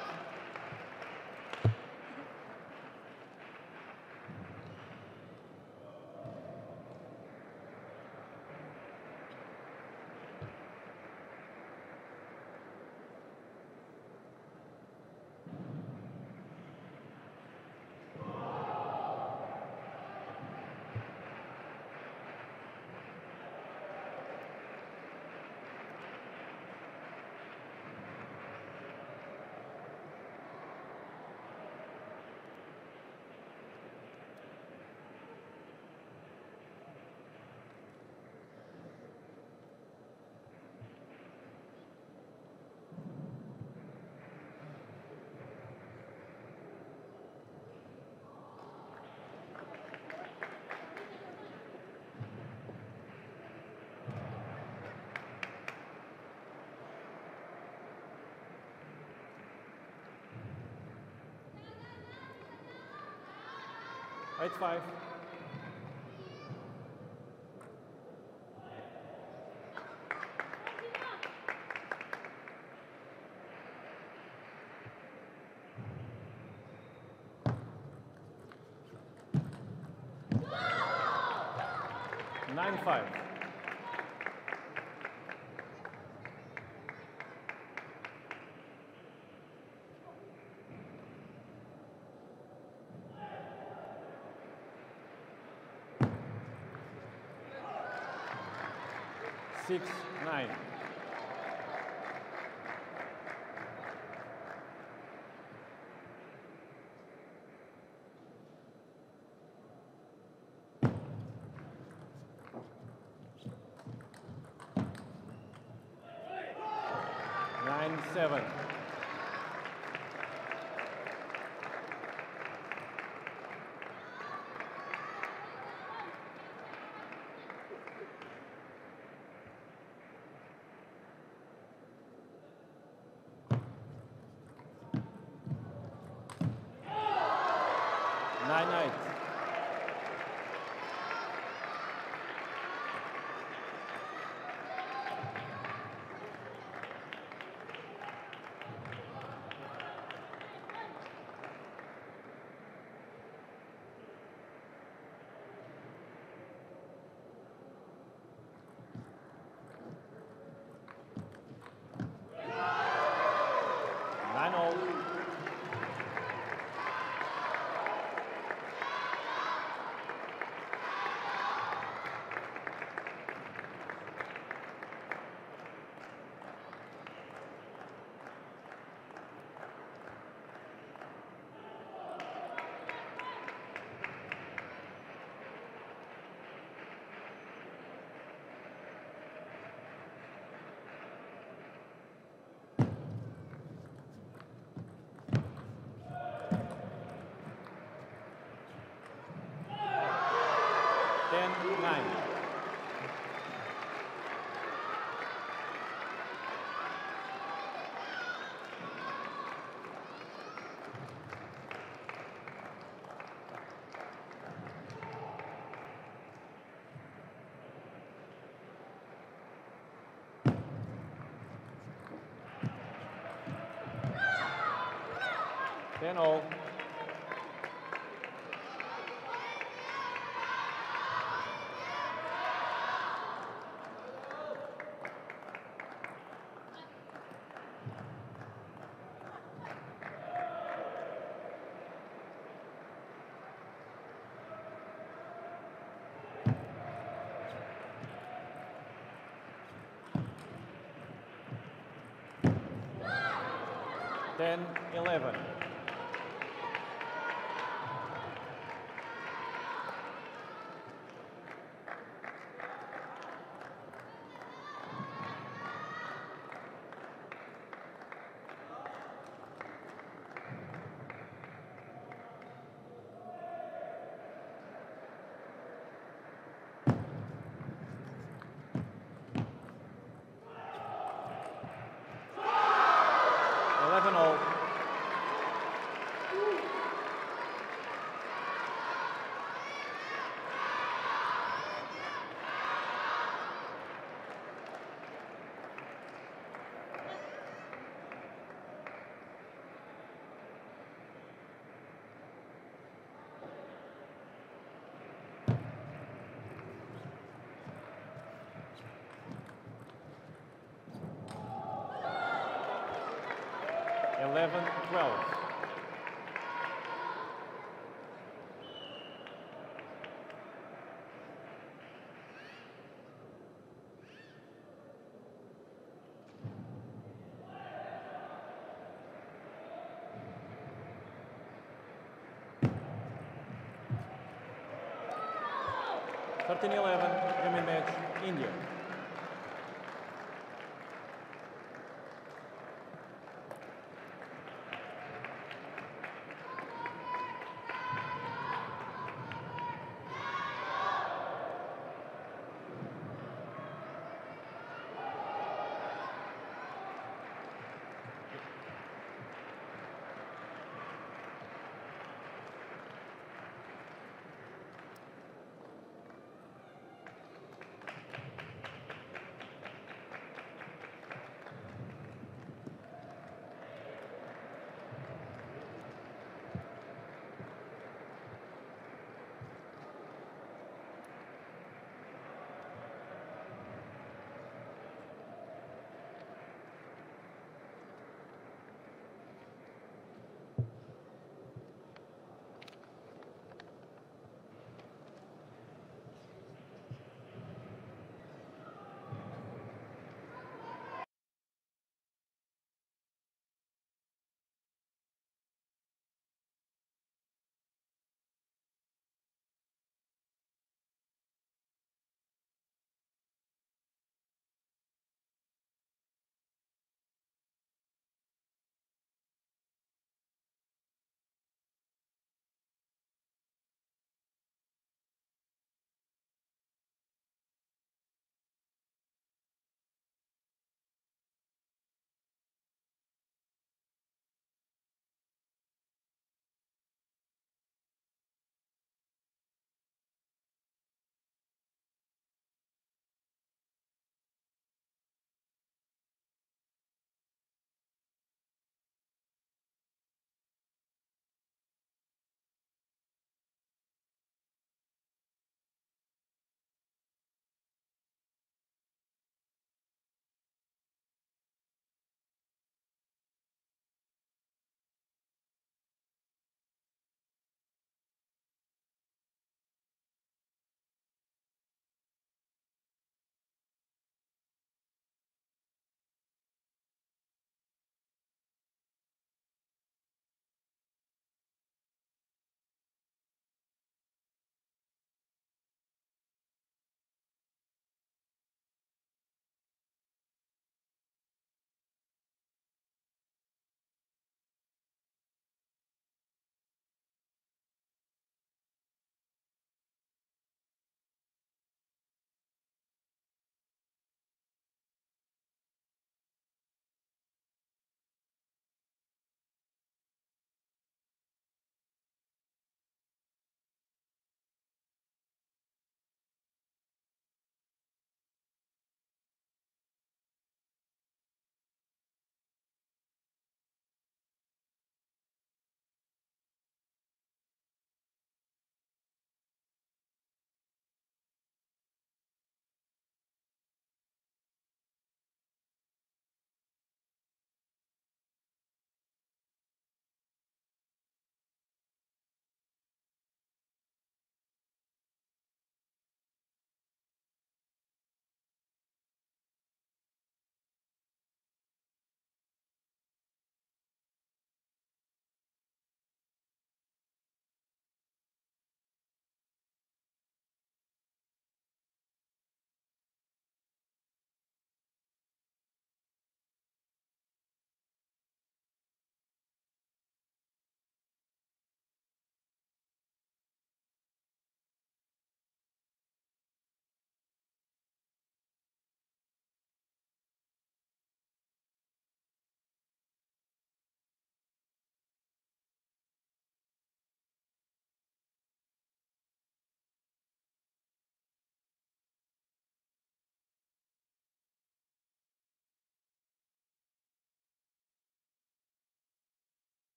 Eight, five. Nine, five. Six, nine. Nine, seven. Jan Ten all. 10, 11. 11, 12. 13 11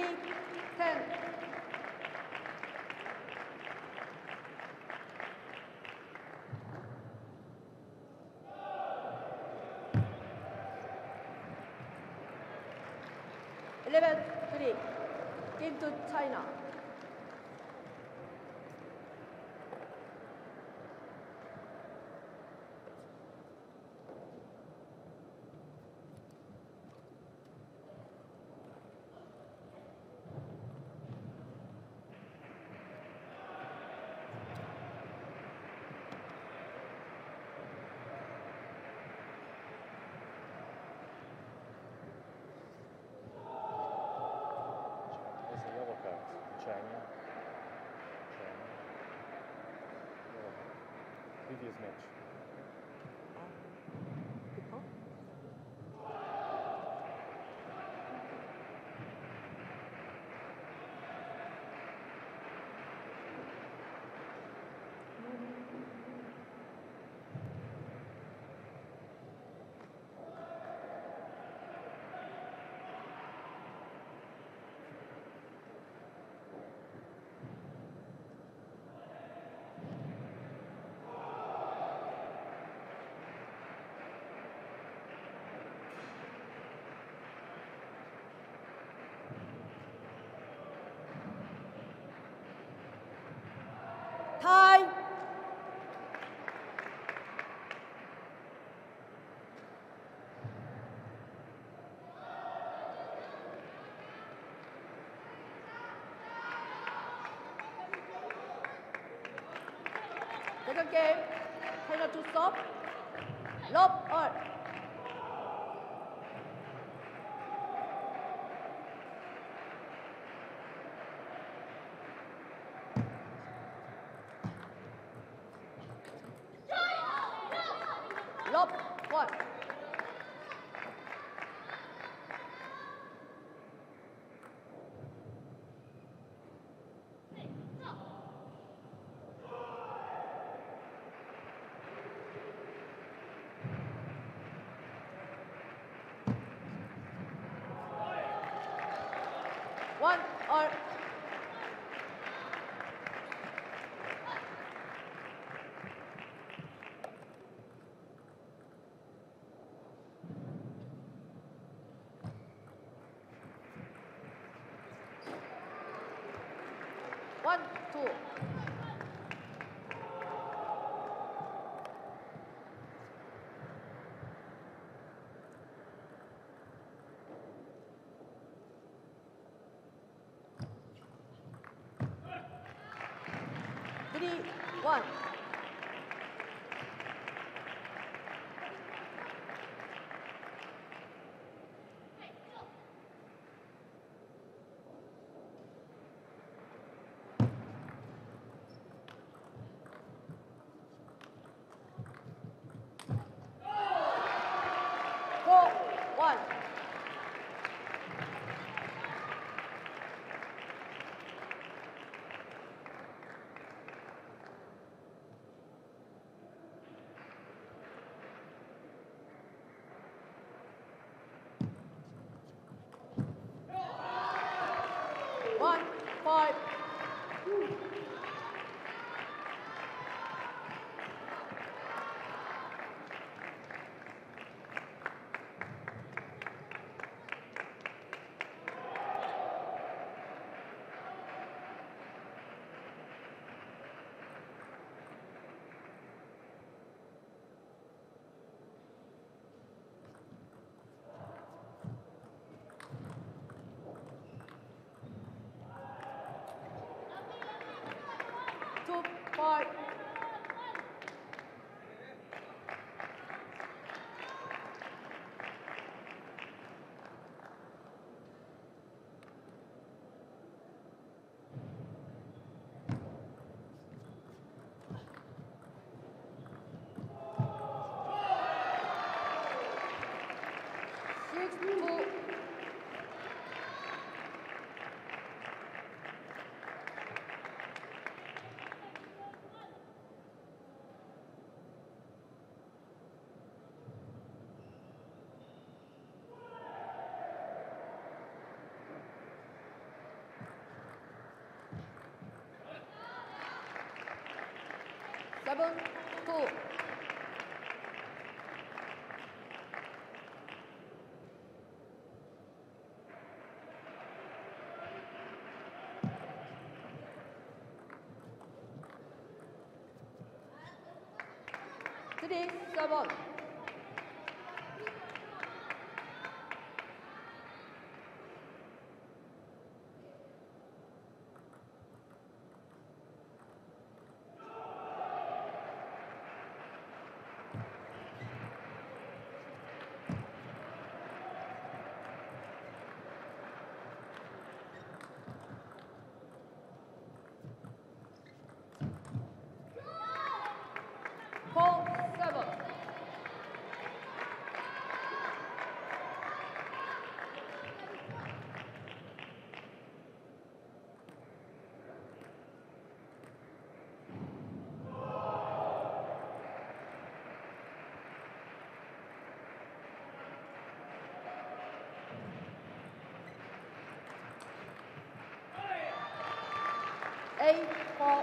3, 10. Eleven, three. To China. It's a yellow card. China. China. Yellow card. Previous match. People? Time. Second game, China to stop. Love all. Love one. One all. 万。Two, five. Six, two. Seven, two. Three, seven. Four, seven. Eight, four.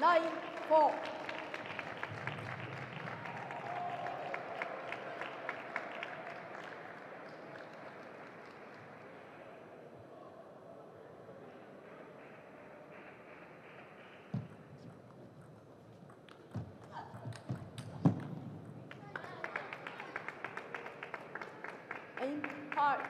Nine, four. Eight, five.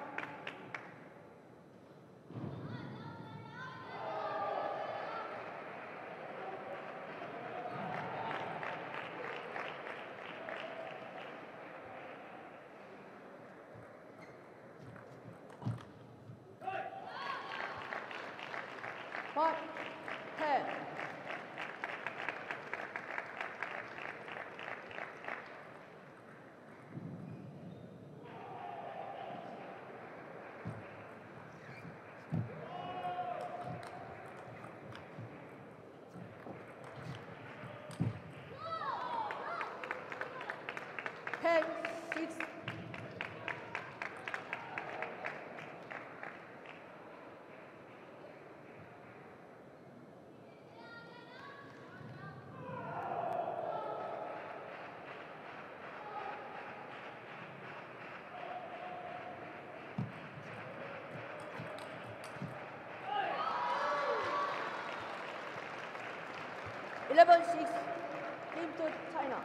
Five, ten. Ten, six. Eleven, six. came to China.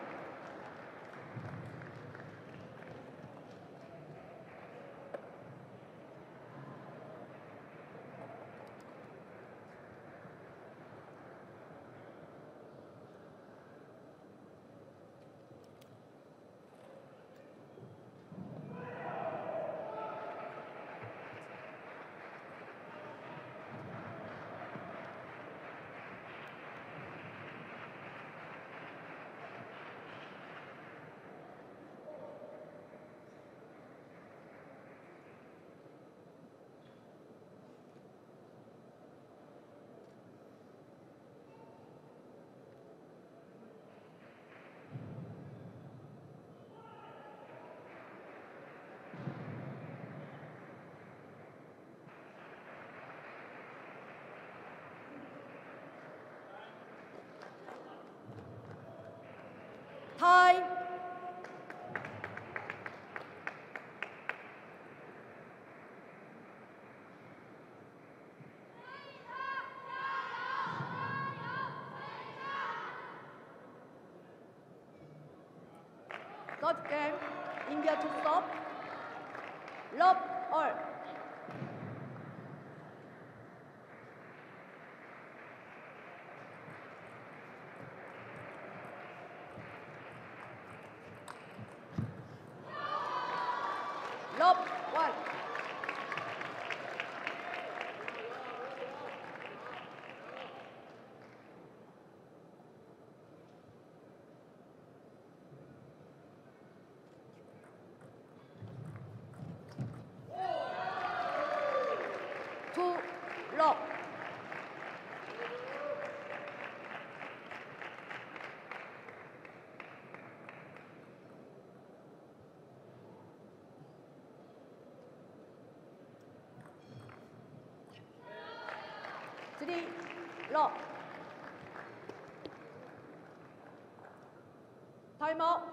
Time. Third game, India to stop. Love all. Love love. Time out. Three,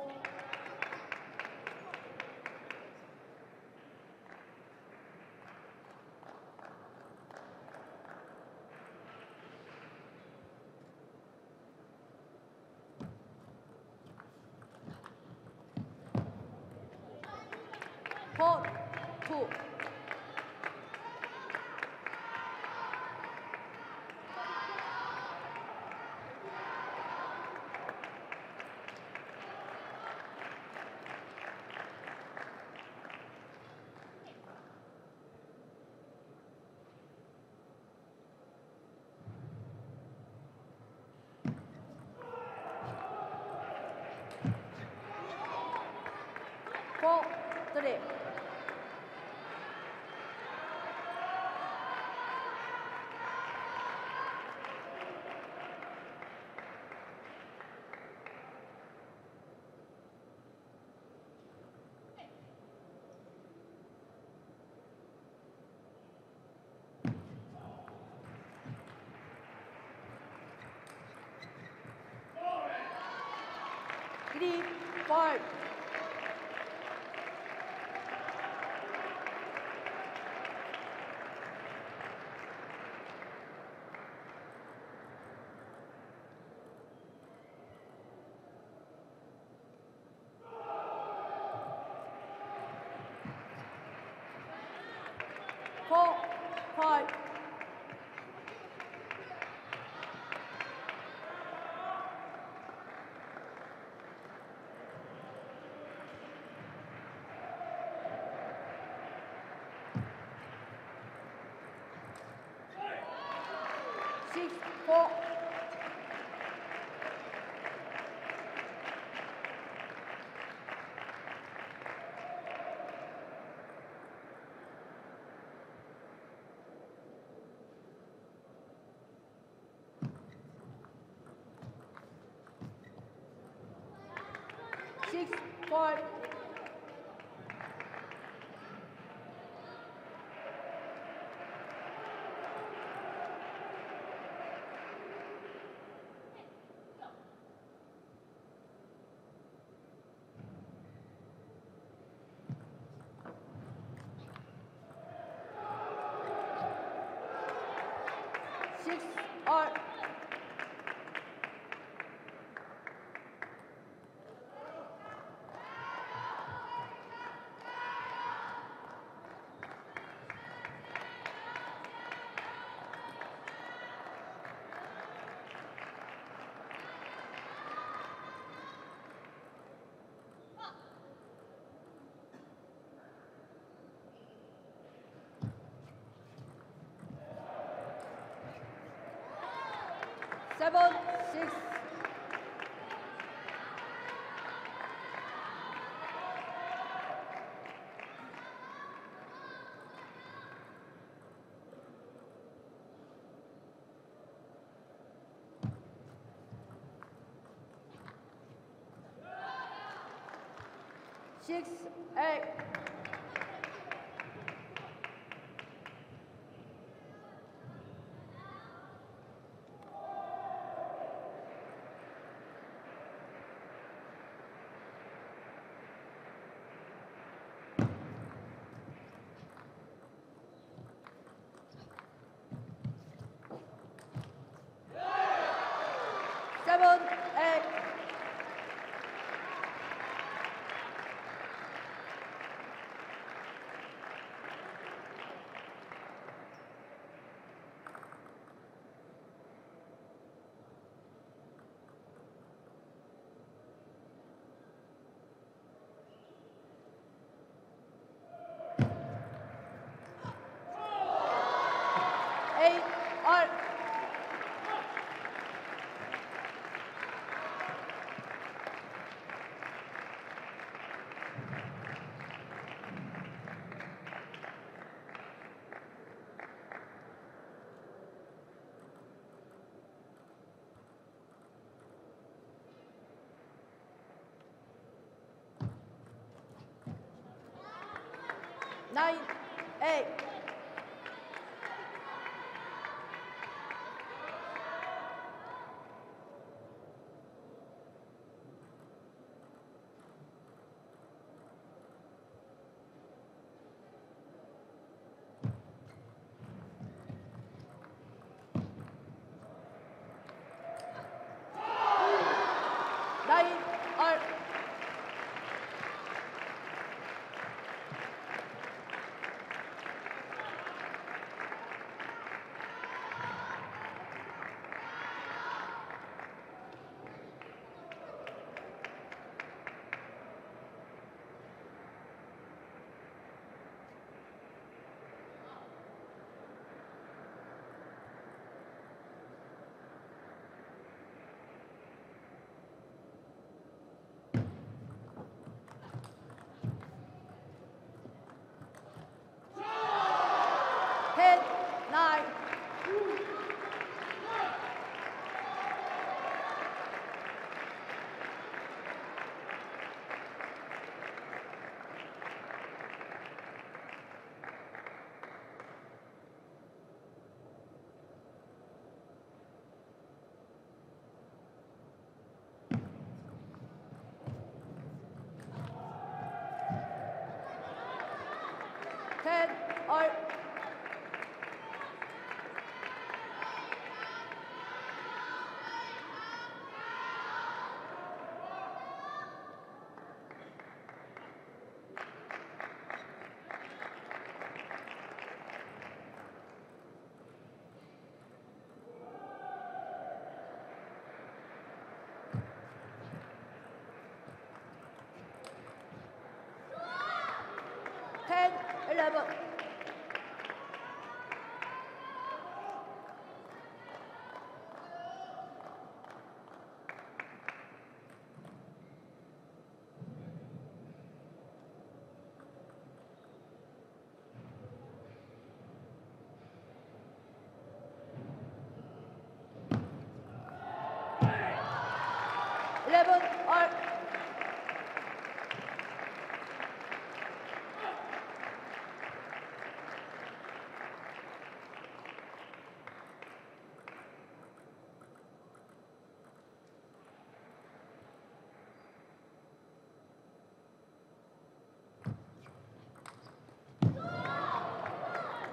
Four, two. Four, three. Three, five. Four, five. Six, five. Six, all. Seven, six. Six, eight. Ten, eleven. Eleven, all.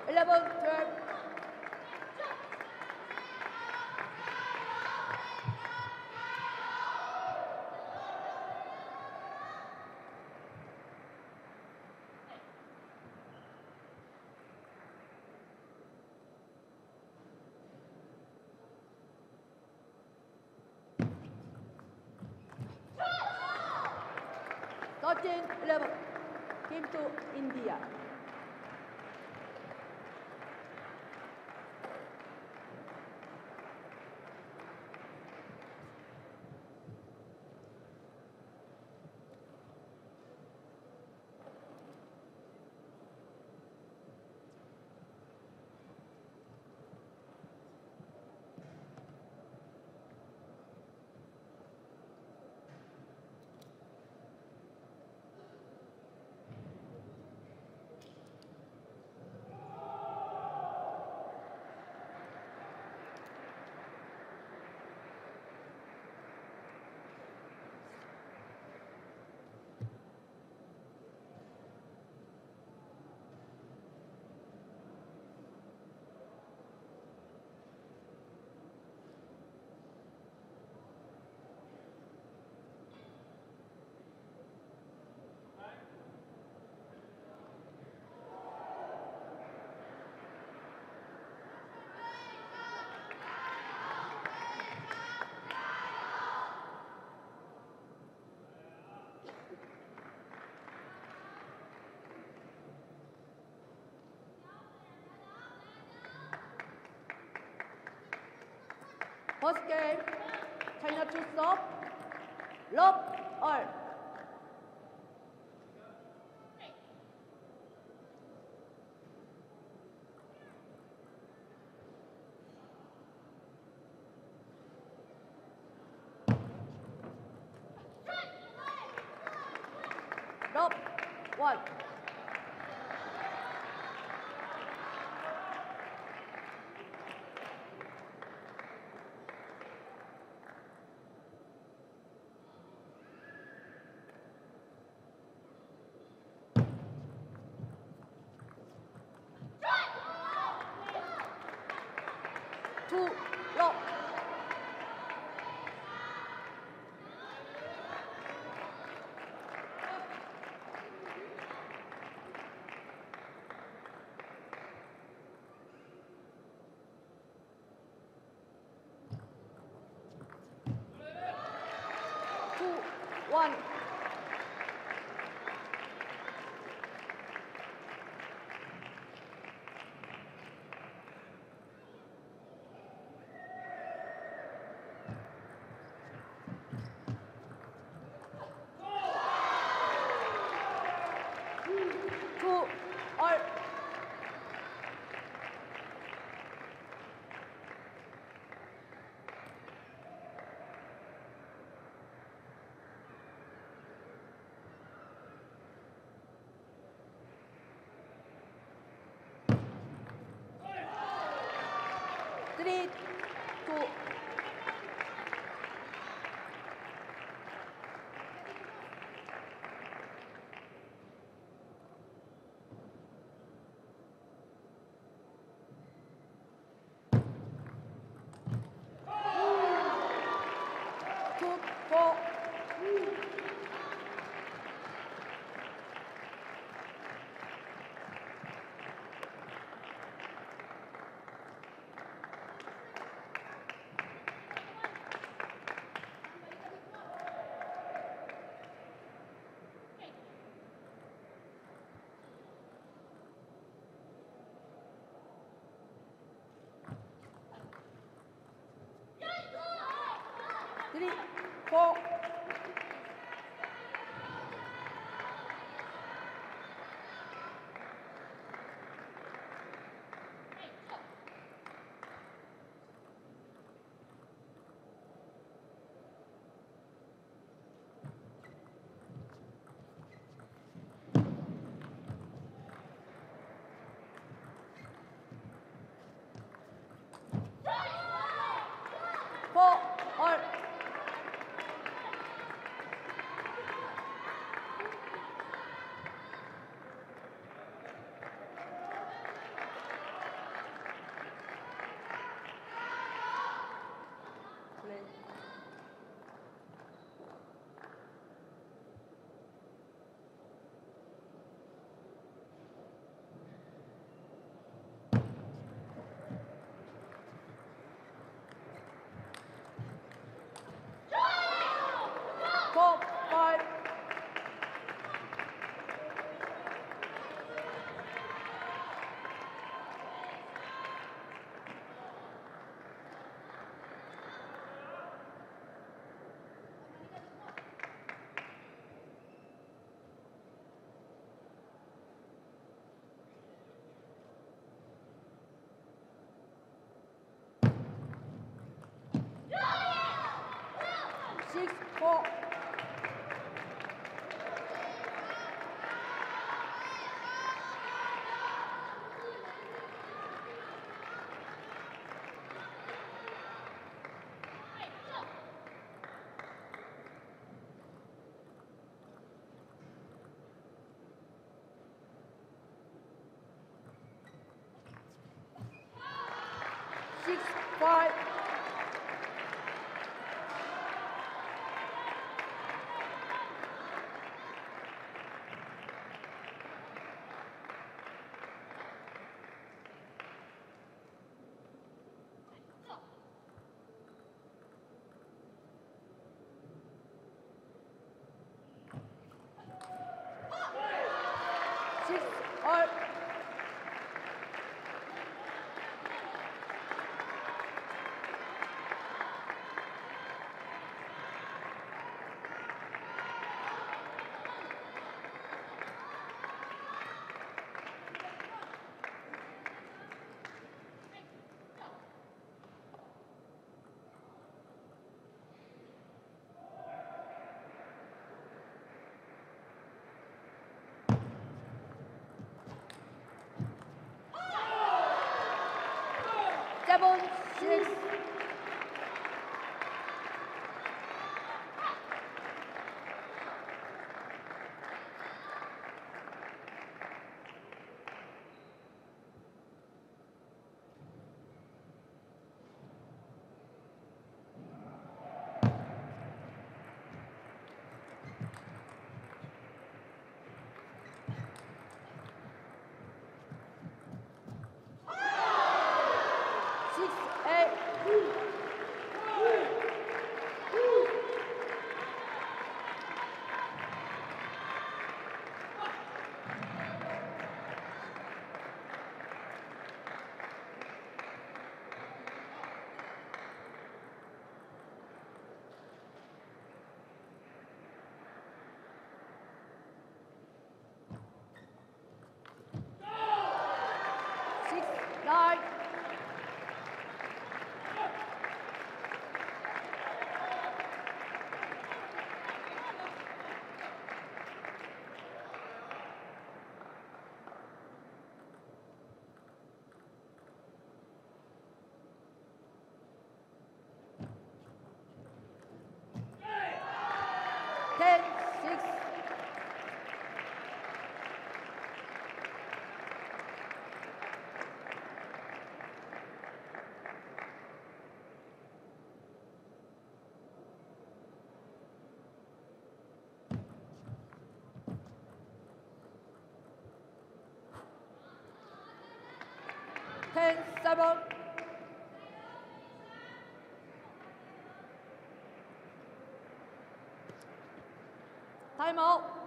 Eleven, twelve. Thirteen, eleven. Came to India. Serve. Love all. Two, love. Two, one. Two, all. Three, two. Two, four. Three, four all. Play. Four, five. Six, four. Six, five. 10. 10, 7. Time out.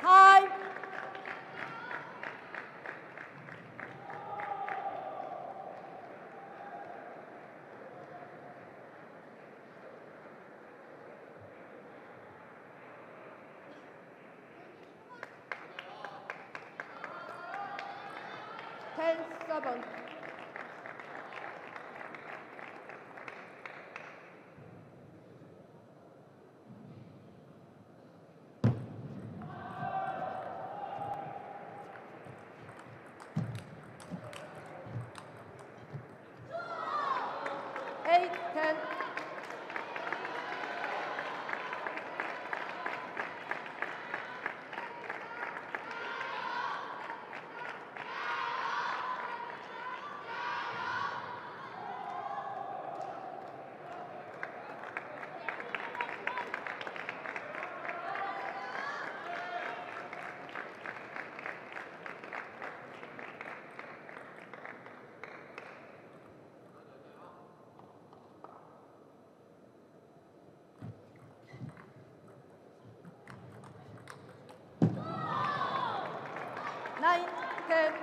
Time. Ten, seven. Eight, ten. Nine,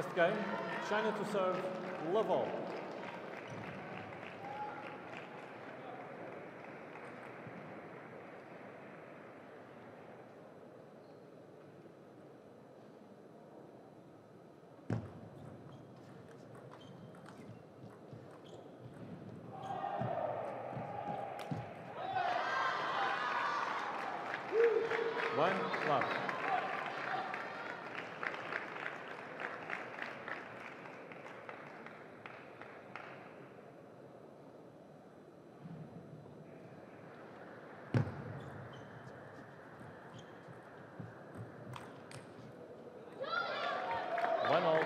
First game, China to serve, level. One love. One all.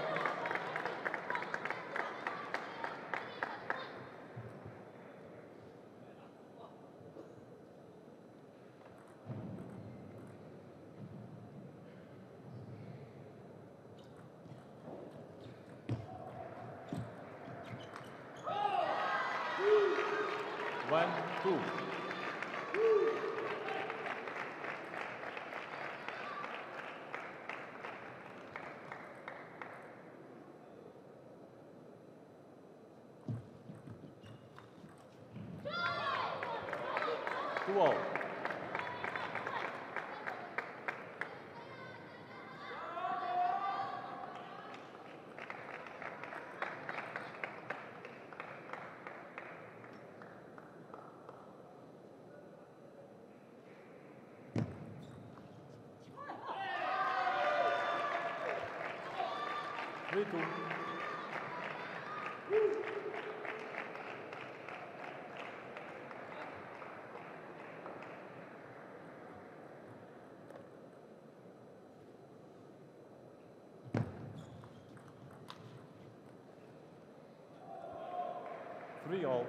One, two. Two all. Two. Three all.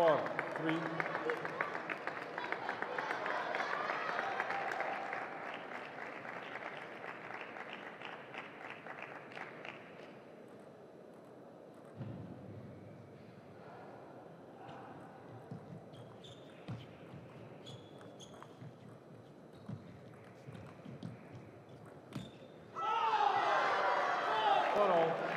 Four, three. Four all.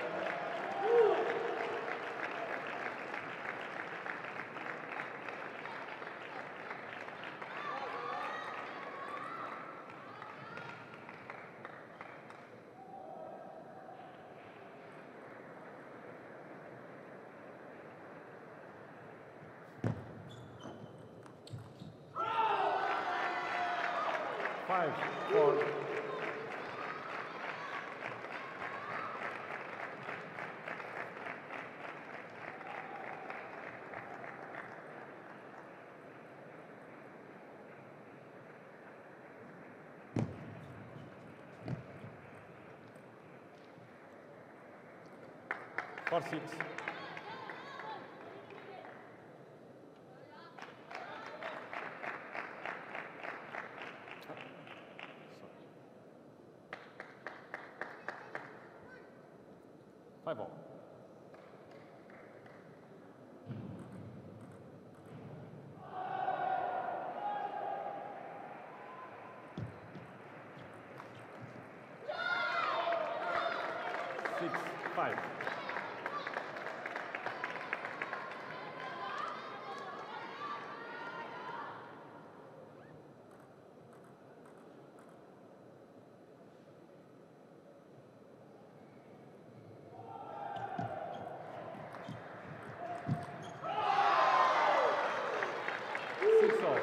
Five, four. Four, six. Five all. Six, five. Six all.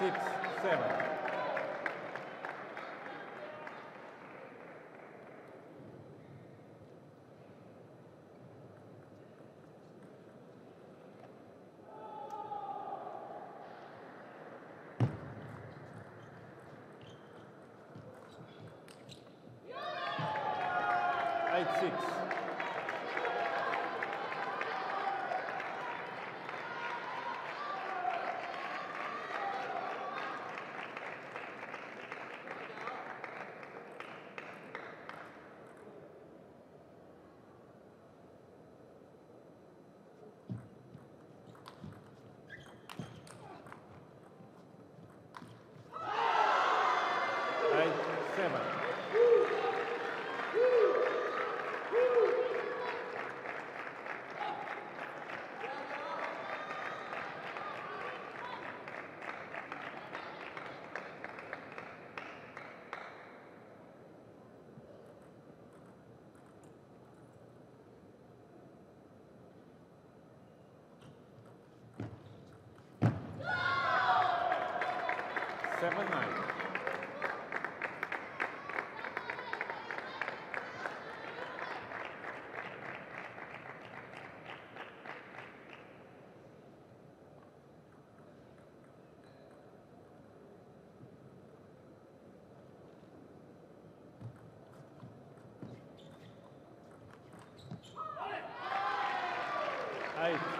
Six, seven. Eight, six. Eight, seven. Seven, nine. Eight,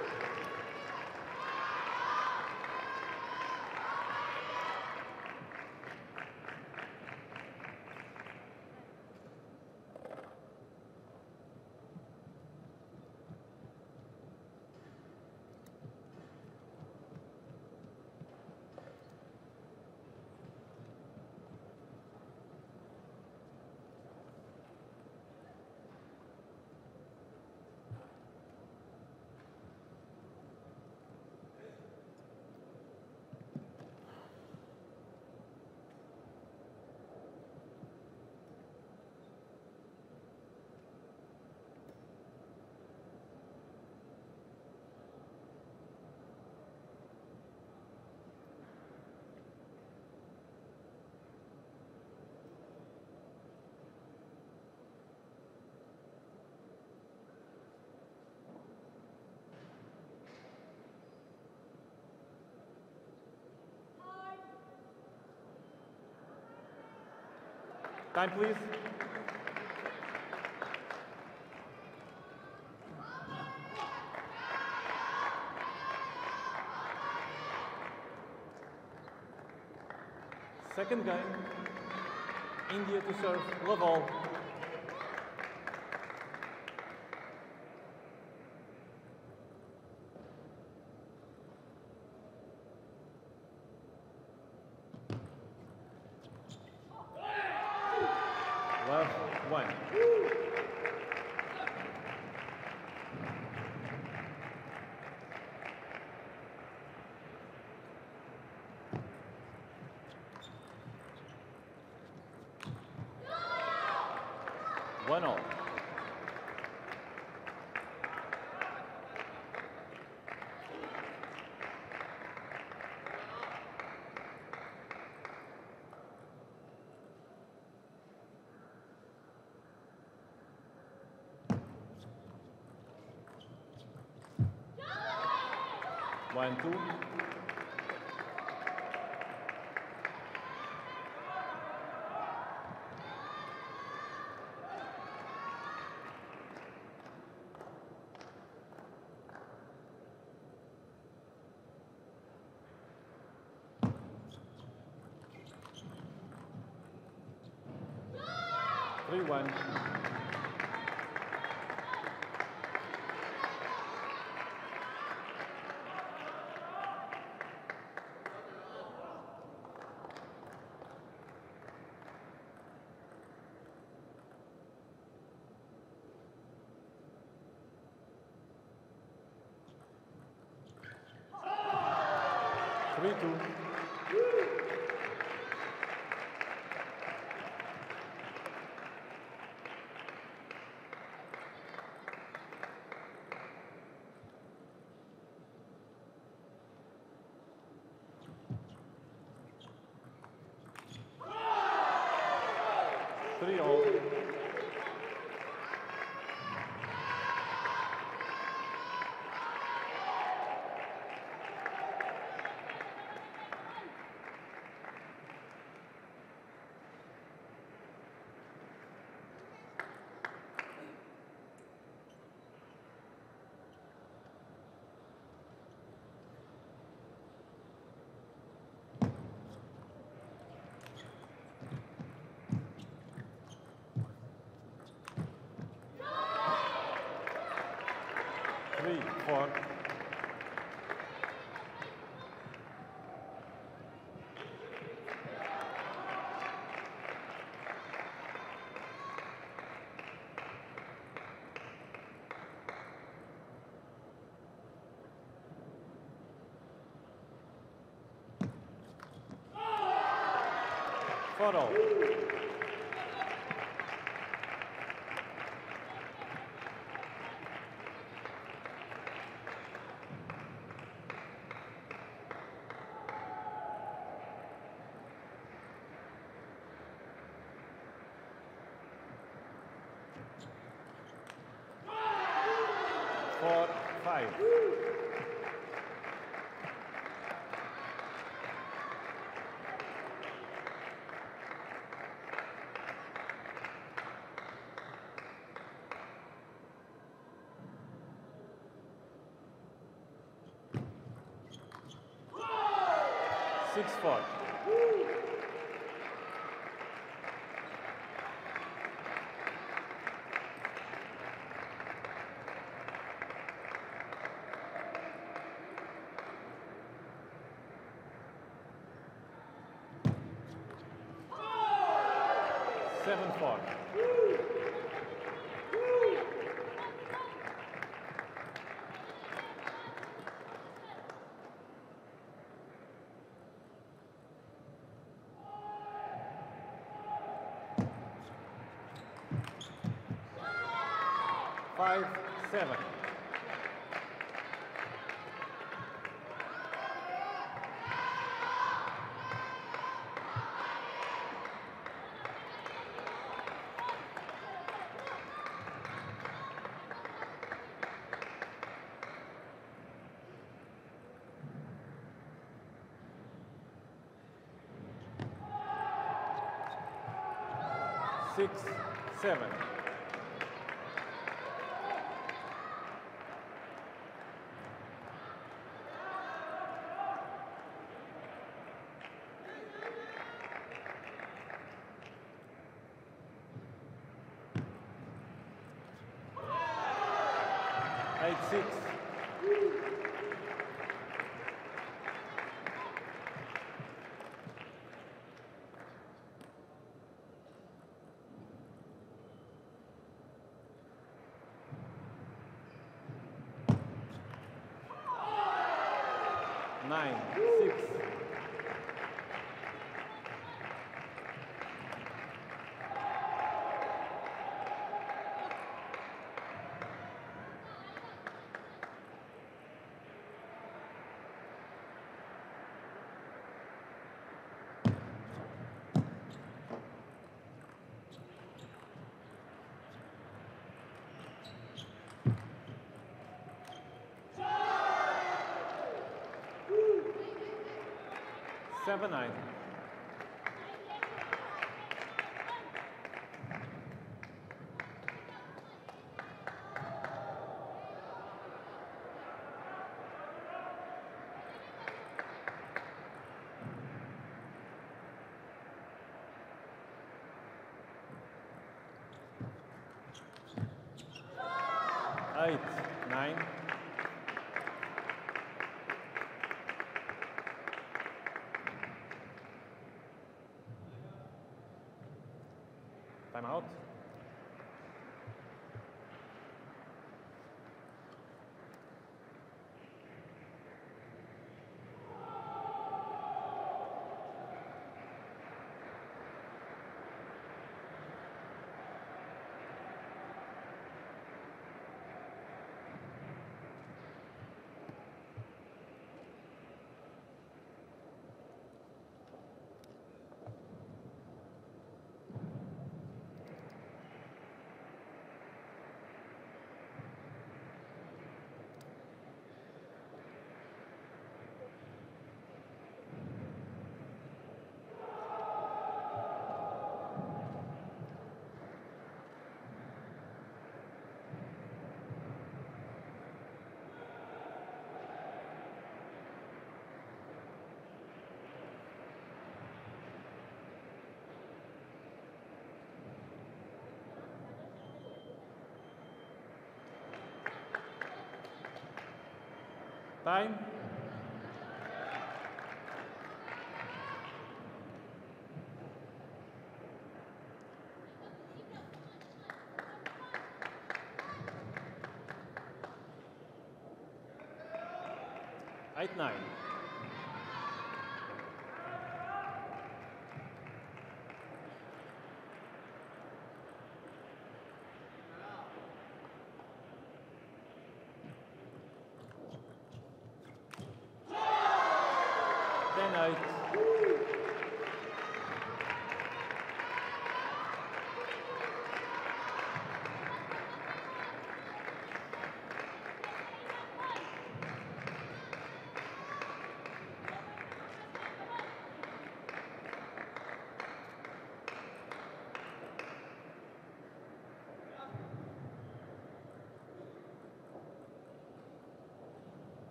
Time, please. Second game, India to serve, love all. Love one. One all. One, two. Three, one. Three, two. Three all. Three, four. Four all. Four, five. Six, four. Seven, four. Five, seven. Six, seven. 7, I Time out. Time.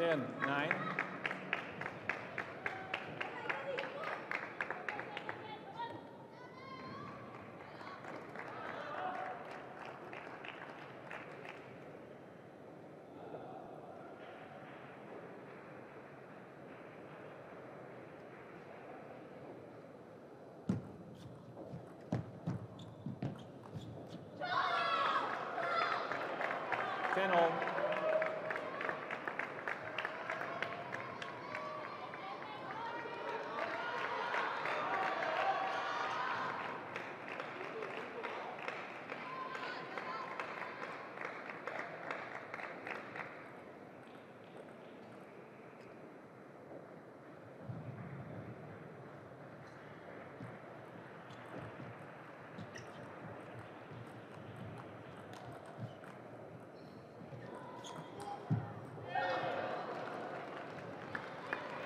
10, 9,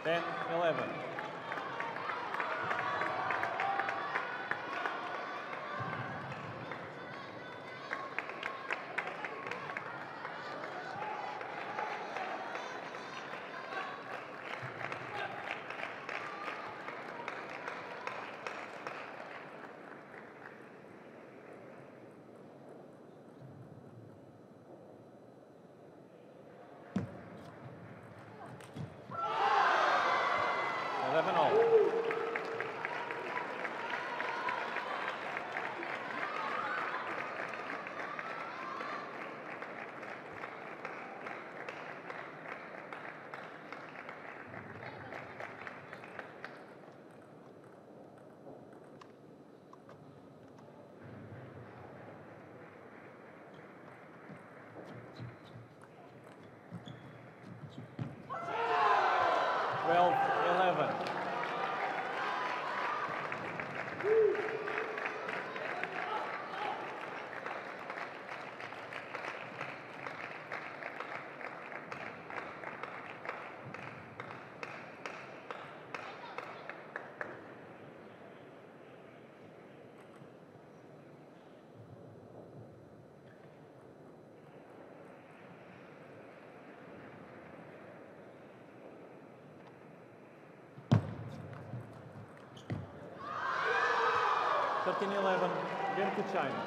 14 11. Game to China.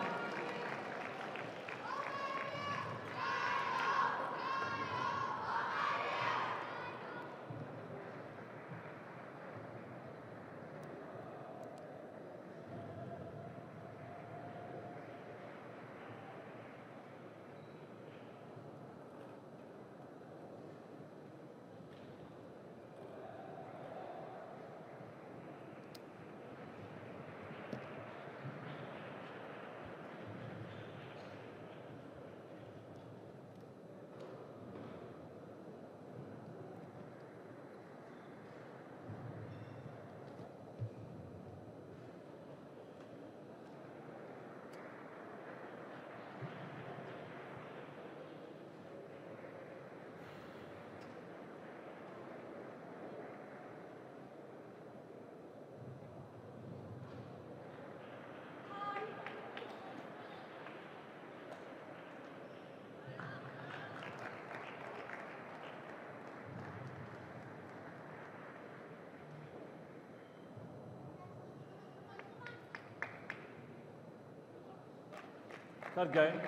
Third game.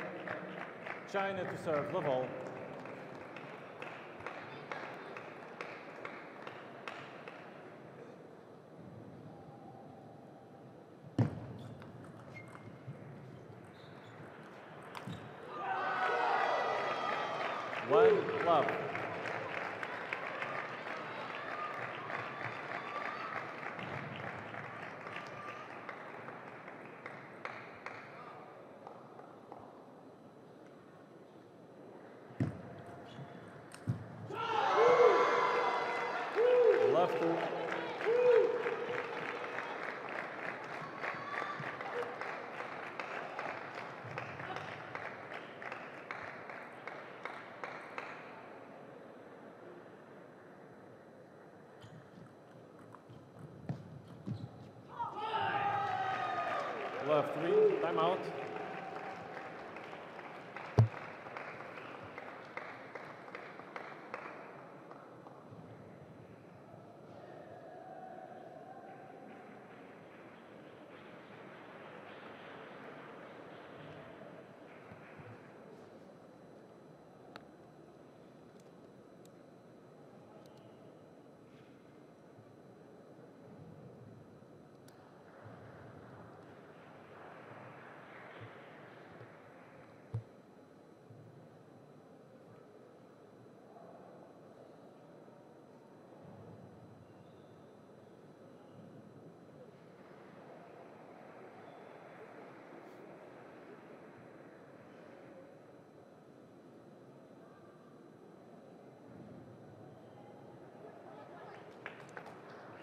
China to serve the level. One. Love two. Love three. Timeout.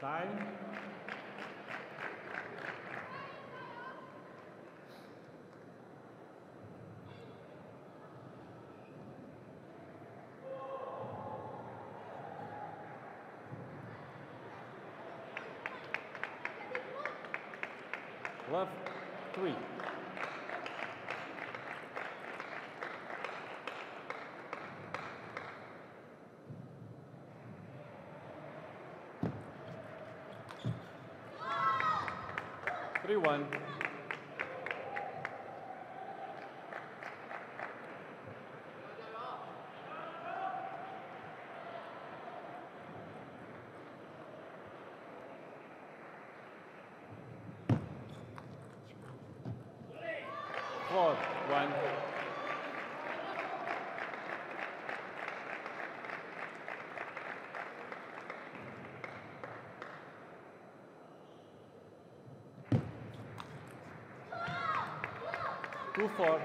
Time. Love three. Three one. Four one. Two four.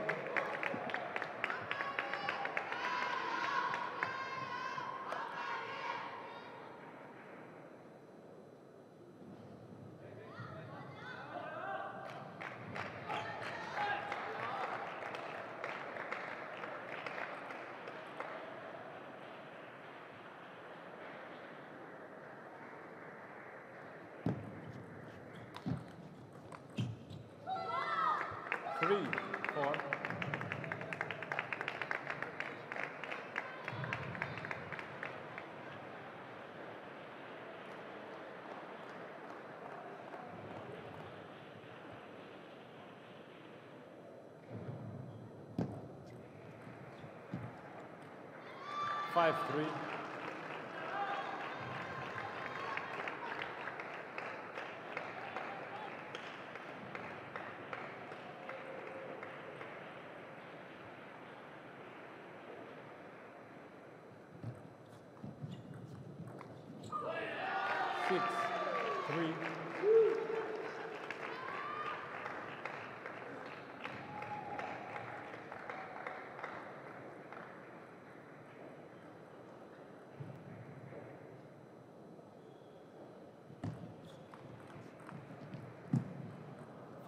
Three four. 5 3.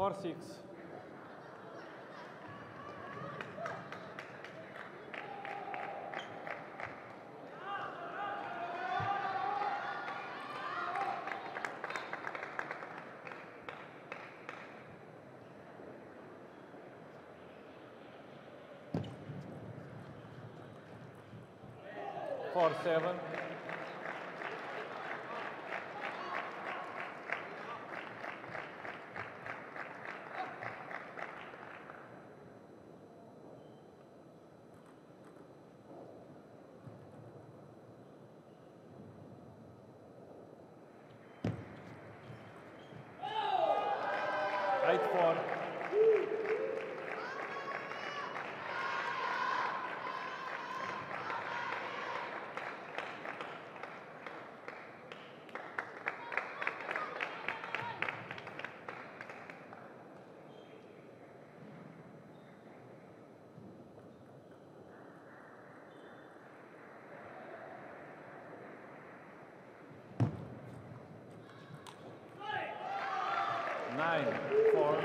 4 6. Four seven. Nine, four.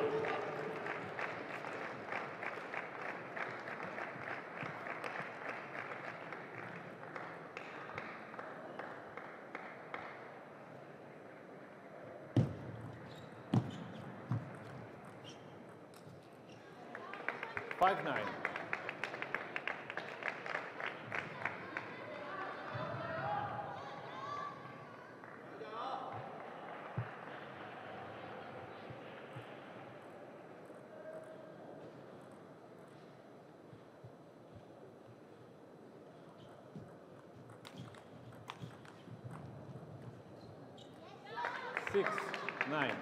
Five, nine. Six, nine.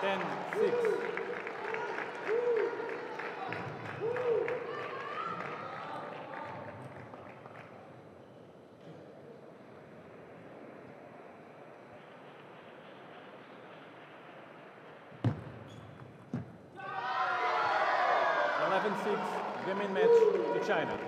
Ten, six. Eleven, six. Game in match to China.